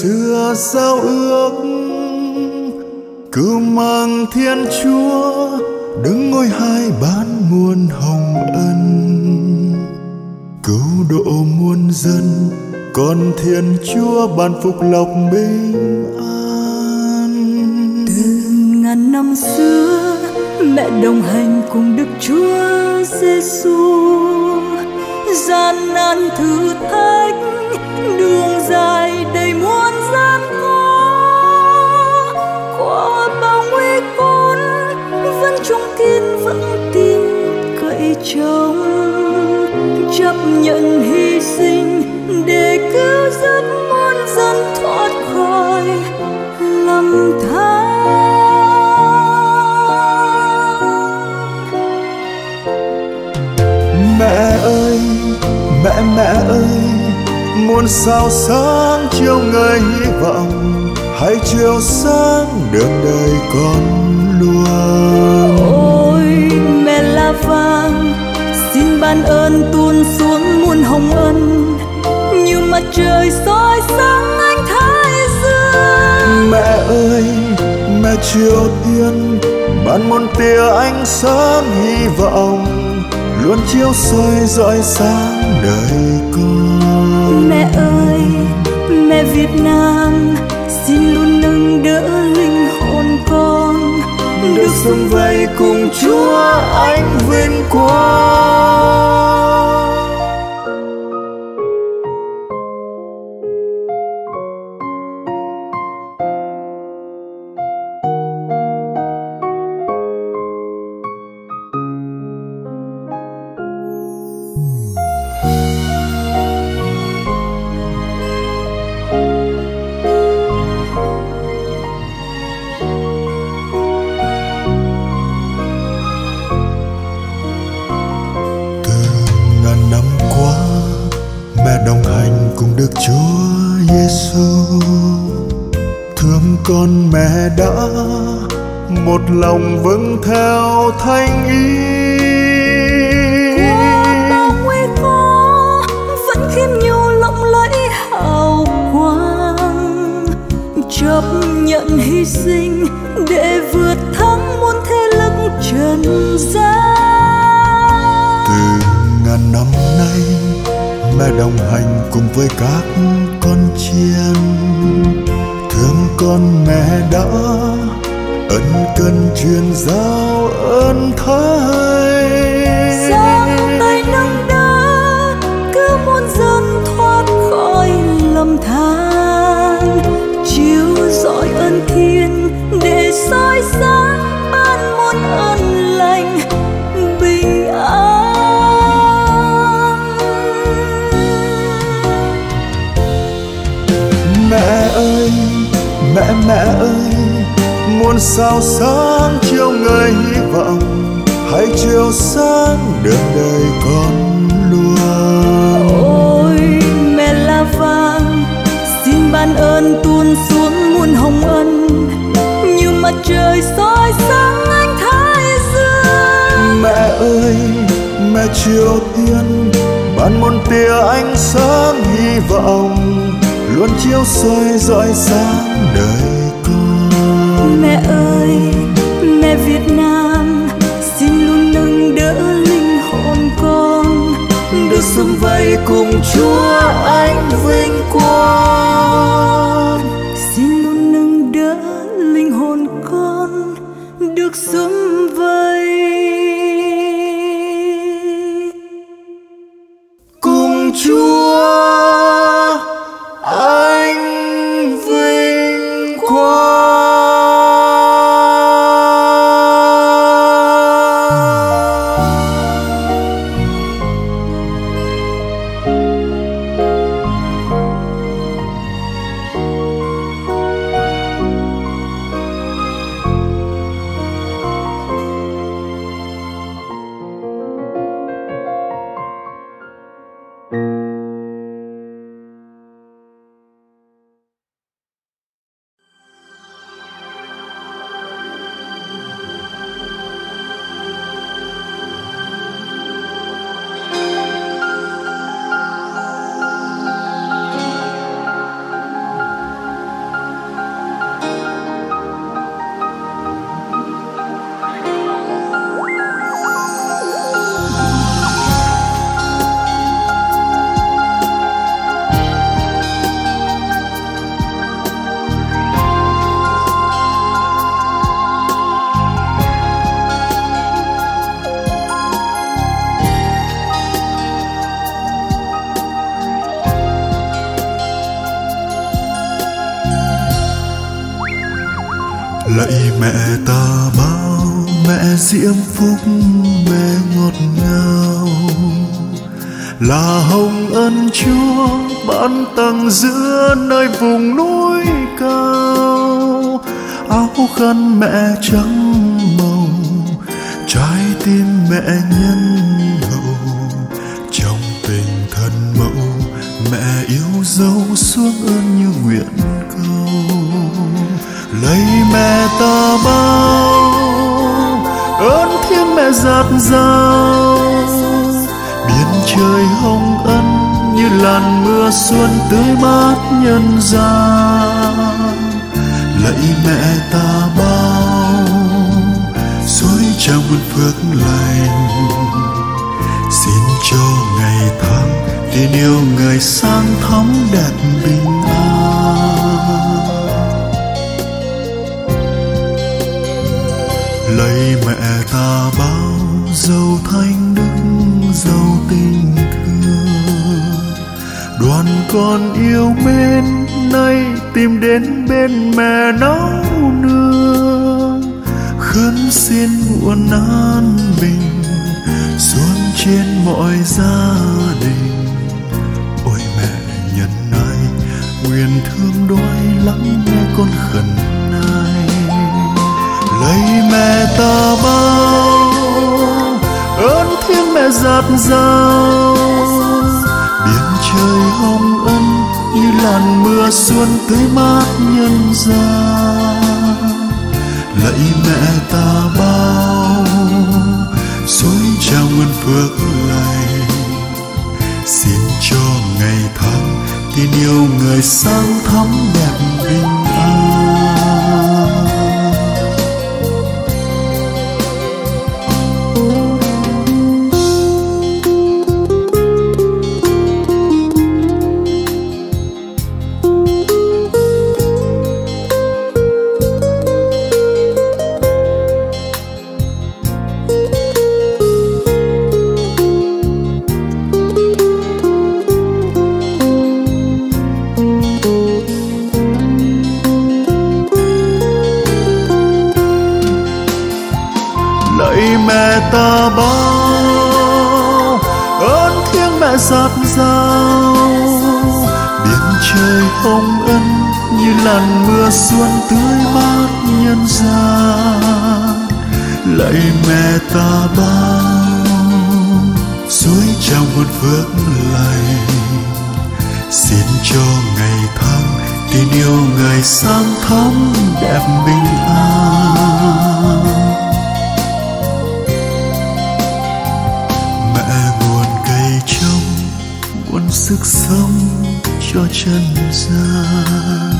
xưa giao ước? Cứ mang thiên chúa, đứng ngôi hai bán muôn hồng ân. Cứu độ muôn dân, còn thiên chúa ban phục lộc bình an. Từ ngàn năm xưa mẹ đồng hành cùng đức chúa giêsu gian nan thử thách, đường dài đầy muôn mẹ mẹ ơi muôn sao sáng chiều ngày hy vọng hãy chiều sáng đường đời con luôn. Ôi mẹ la vàng xin ban ơn tuôn xuống muôn hồng ân như mặt trời soi sáng anh thái dương. Mẹ ơi mẹ chiều thiên ban muôn tia ánh sáng hy vọng luôn chiếu soi rọi sáng đời con mẹ ơi mẹ việt nam xin luôn nâng đỡ linh hồn con. Được sum vầy cùng chúa anh vinh quang một vâng theo thanh ý. Mặt trời soi sáng anh thái dương. Mẹ ơi mẹ chiều thiên ban muôn tia ánh sáng hy vọng luôn chiếu soi rọi sáng đời con. Mẹ ơi mẹ việt nam xin luôn nâng đỡ linh hồn con. Được xung vầy cùng chúa anh vinh quang thắm sang thắm đẹp bình an. Mẹ nguồn cây trông nguồn sức sống cho chân gian.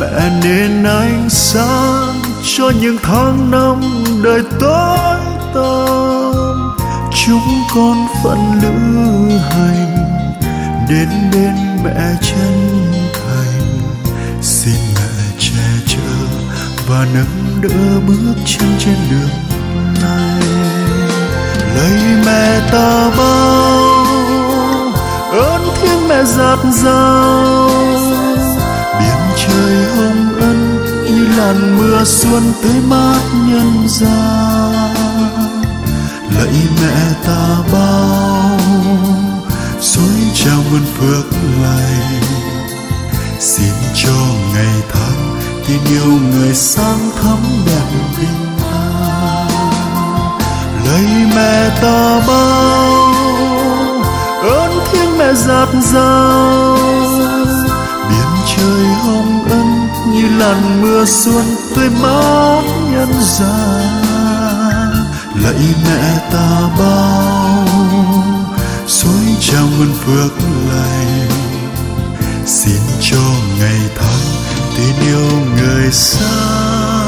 Mẹ nên ánh sáng cho những tháng năm đời tối tăm. Chúng con phận lữ hành, đến bên mẹ chân và nâng đỡ bước chân trên đường này. Lấy mẹ ta bao, ơn thiên mẹ giạt rào biển trời hồng ân như làn mưa xuân tới mát nhân gian. Lạy mẹ ta bao suối trao muôn phước lành. Xin cho ngày tháng thì yêu người sáng thắm đẹp bình an lấy mẹ ta bao, ơn thiên mẹ giạt rào biển trời hồng ân như làn mưa xuân tươi mát nhân gian. Lạy mẹ ta bao, suối trao nguồn phước tình yêu người xa.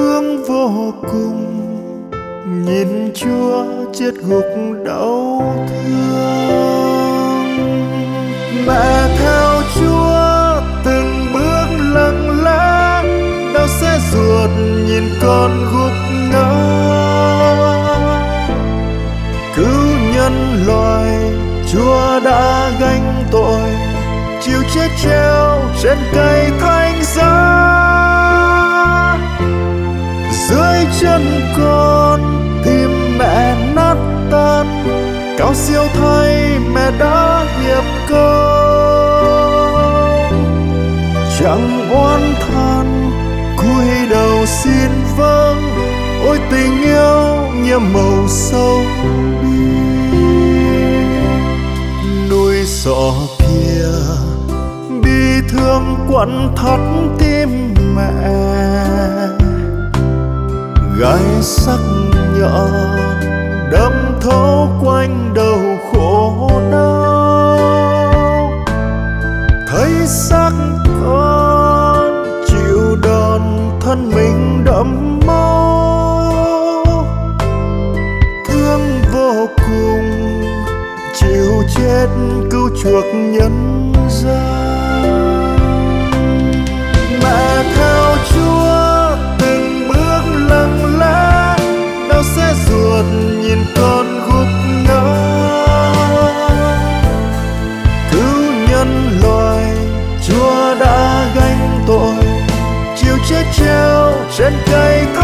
Thương vô cùng, nhìn chúa chết gục đau thương. Mẹ theo chúa, từng bước lặng lẽ đau sẽ ruột nhìn con gục ngã. Cứu nhân loài, chúa đã gánh tội chịu chết treo trên cây thánh giá. Chân con tim mẹ nát tan. Cao siêu thay mẹ đã hiệp công chẳng oan than, cúi đầu xin vâng. Ôi tình yêu nhiệm màu sâu bi. Núi sọ kia, bi thương quặn thắt tim mẹ gai sắc nhọn đâm thấu quanh 在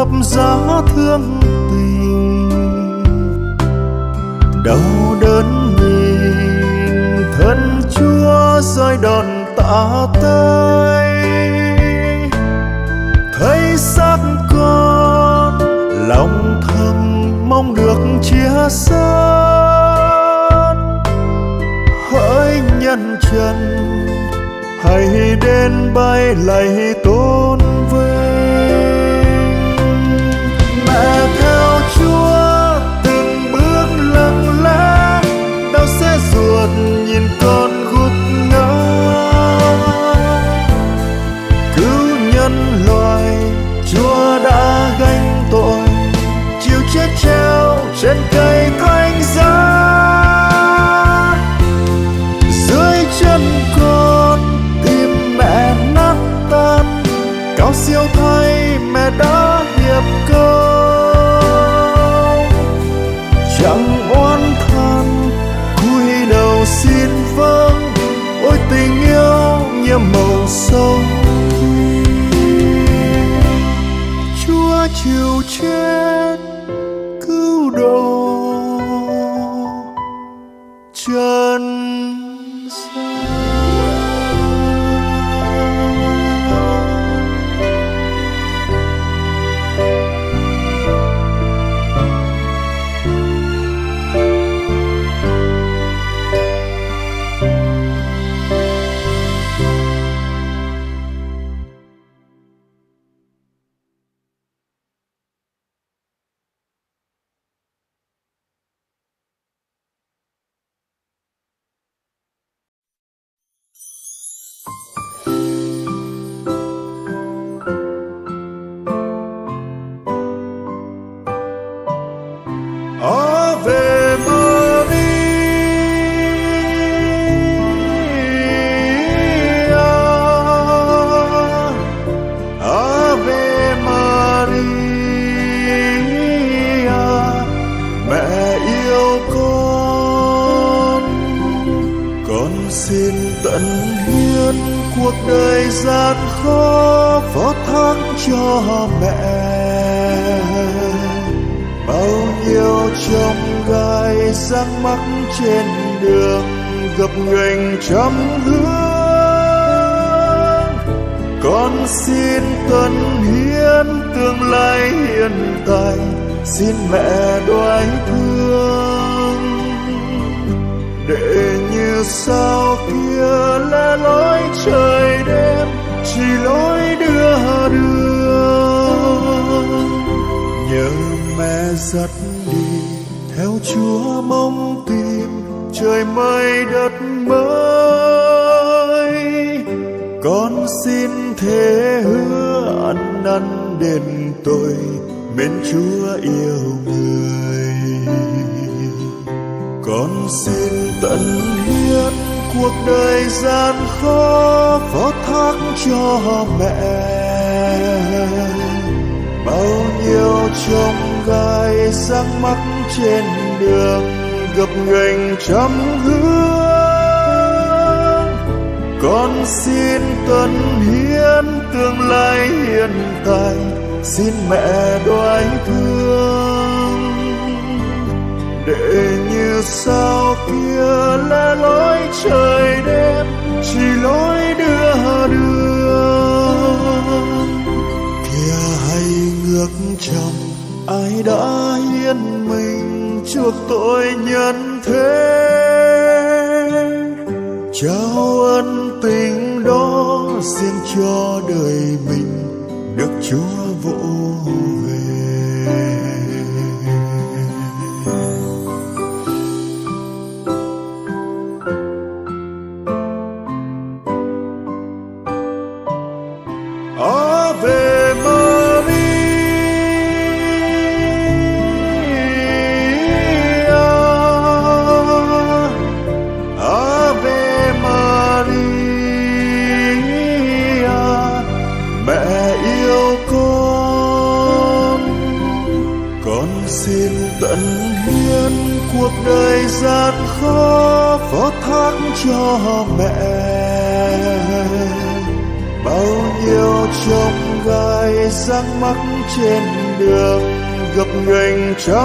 thấp giá thương tình. Đau đớn mình, thân chúa rơi đòn tạ tơi. Thấy xác con, lòng thầm mong được chia sớt. Hỡi nhân trần hãy đến bay lạy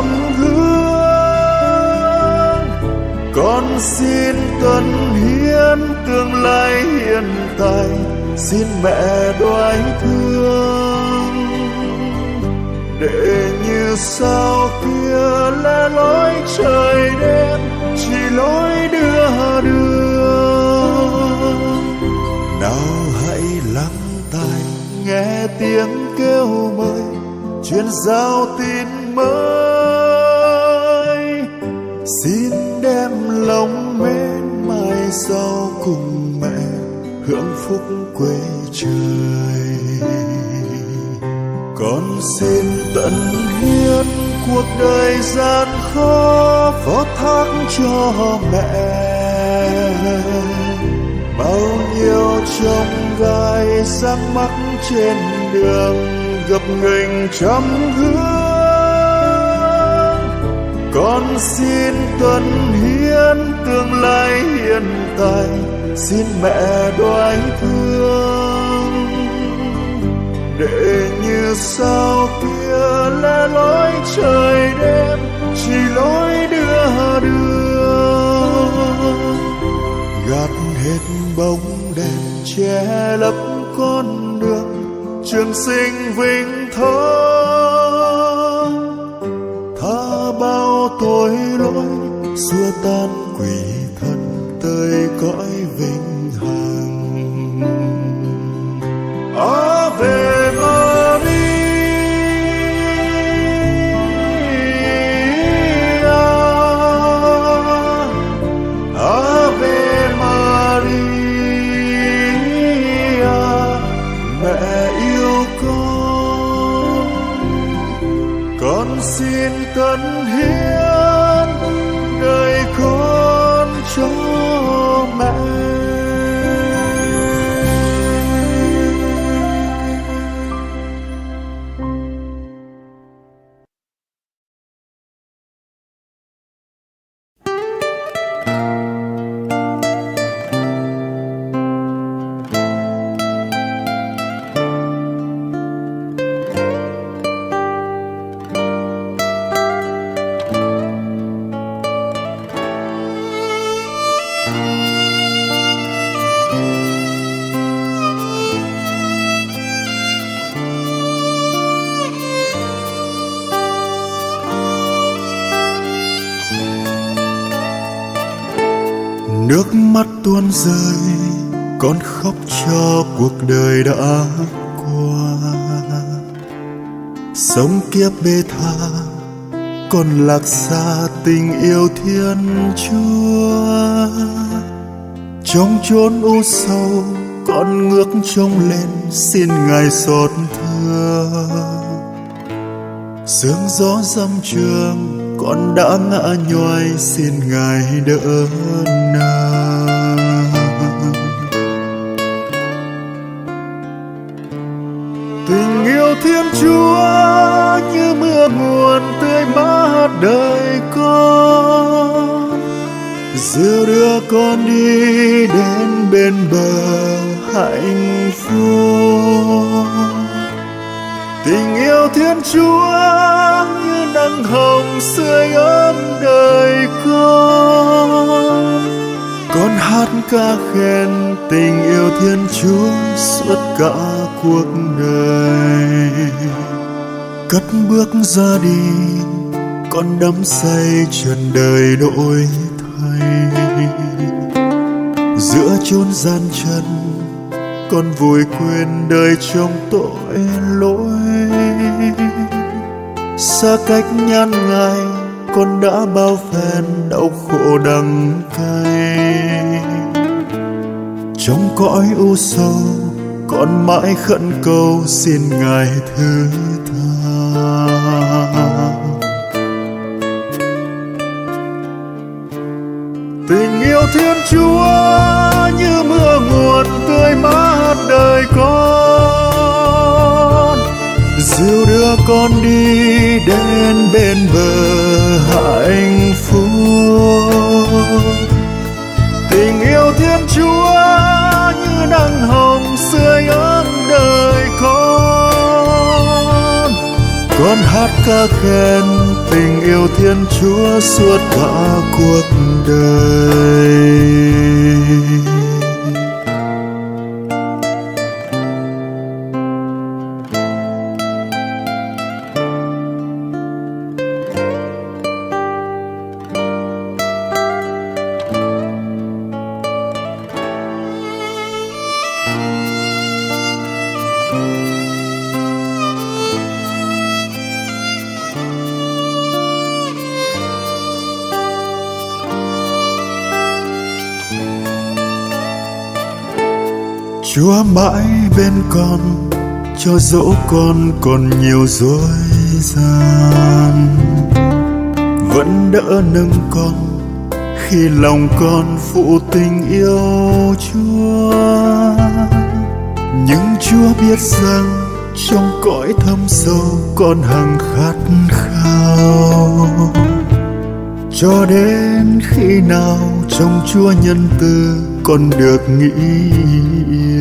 ghềnh hương. Con xin tuân hiến tương lai hiện tại. Xin mẹ đoái thương. Để như sao kia là lối trời đêm, chỉ lối đưa đường. Nào hãy lắng tai, nghe tiếng kêu mời chuyên giao tin mới xin đem lòng mến mai sau cùng mẹ, hưởng phúc quê trời. Con xin tận hiến cuộc đời gian khó phó thác cho mẹ. Bao nhiêu trong gai sáng mắc trên đường gập ghềnh trăm hướng con xin tuân hiến tương lai hiện tại. Xin mẹ đoái thương. Để như sao kia là lối trời đêm, chỉ lối đưa đường. Gạt hết bóng đèn che lấp con đường, trường sinh vinh thắng tội lỗi xua tan quỷ thân tới cõi cuộc đời đã qua. Sống kiếp bê tha, còn lạc xa tình yêu thiên chúa. Trong chốn u sâu, con ngước trông lên, xin ngài xót thương sương gió dâm trường, con đã ngã nhoài xin ngài đỡ đời con dìu đưa con đi đến bên bờ hạnh phúc. Tình yêu thiên chúa như nắng hồng sưởi ấm đời con. Con hát ca khen tình yêu thiên chúa suốt cả cuộc đời. Cất bước ra đi con đắm say trần đời đổi thay giữa chốn gian chân con vùi quên đời trong tội lỗi xa cách nhan ngài con đã bao phen đau khổ đắng cay trong cõi u sâu con mãi khẩn cầu xin ngài thương. Đời con. Dìu đưa con đi đến bên bờ hạnh phúc. Tình yêu thiên chúa như nắng hồng sưởi ấm đời con. Con hát ca khen tình yêu thiên chúa suốt cả cuộc đời. Mãi bên con, cho dẫu con còn nhiều dối gian. Vẫn đỡ nâng con khi lòng con phụ tình yêu Chúa. Nhưng Chúa biết rằng trong cõi thâm sâu con hằng khát khao. Cho đến khi nào trong Chúa nhân từ con được nghĩ yêu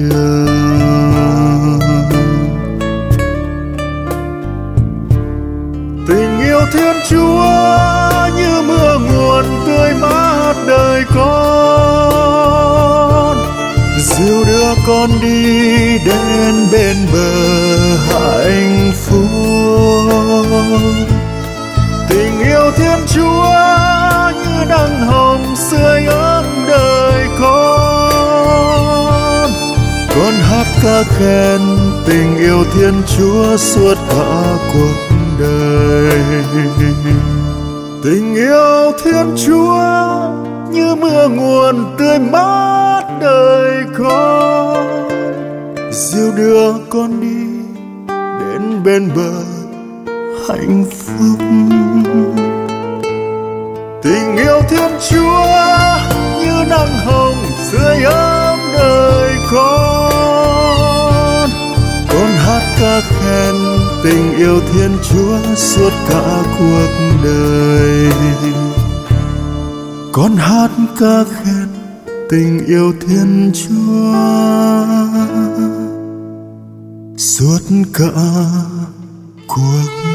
tình yêu thiên chúa như mưa nguồn tươi mát đời con. Dìu đưa con đi đến bên bờ hạnh phúc. Tình yêu thiên chúa như đăng hồng sưởi ấm đời con ca khen tình yêu thiên chúa suốt cả cuộc đời. Tình yêu thiên chúa như mưa nguồn tươi mát đời con. Dìu đưa con đi đến bên bờ hạnh phúc. Tình yêu thiên chúa như nắng hồng sưởi ấm đời con ca khen tình yêu thiên chúa suốt cả cuộc đời. Con hát ca khen tình yêu thiên chúa suốt cả cuộc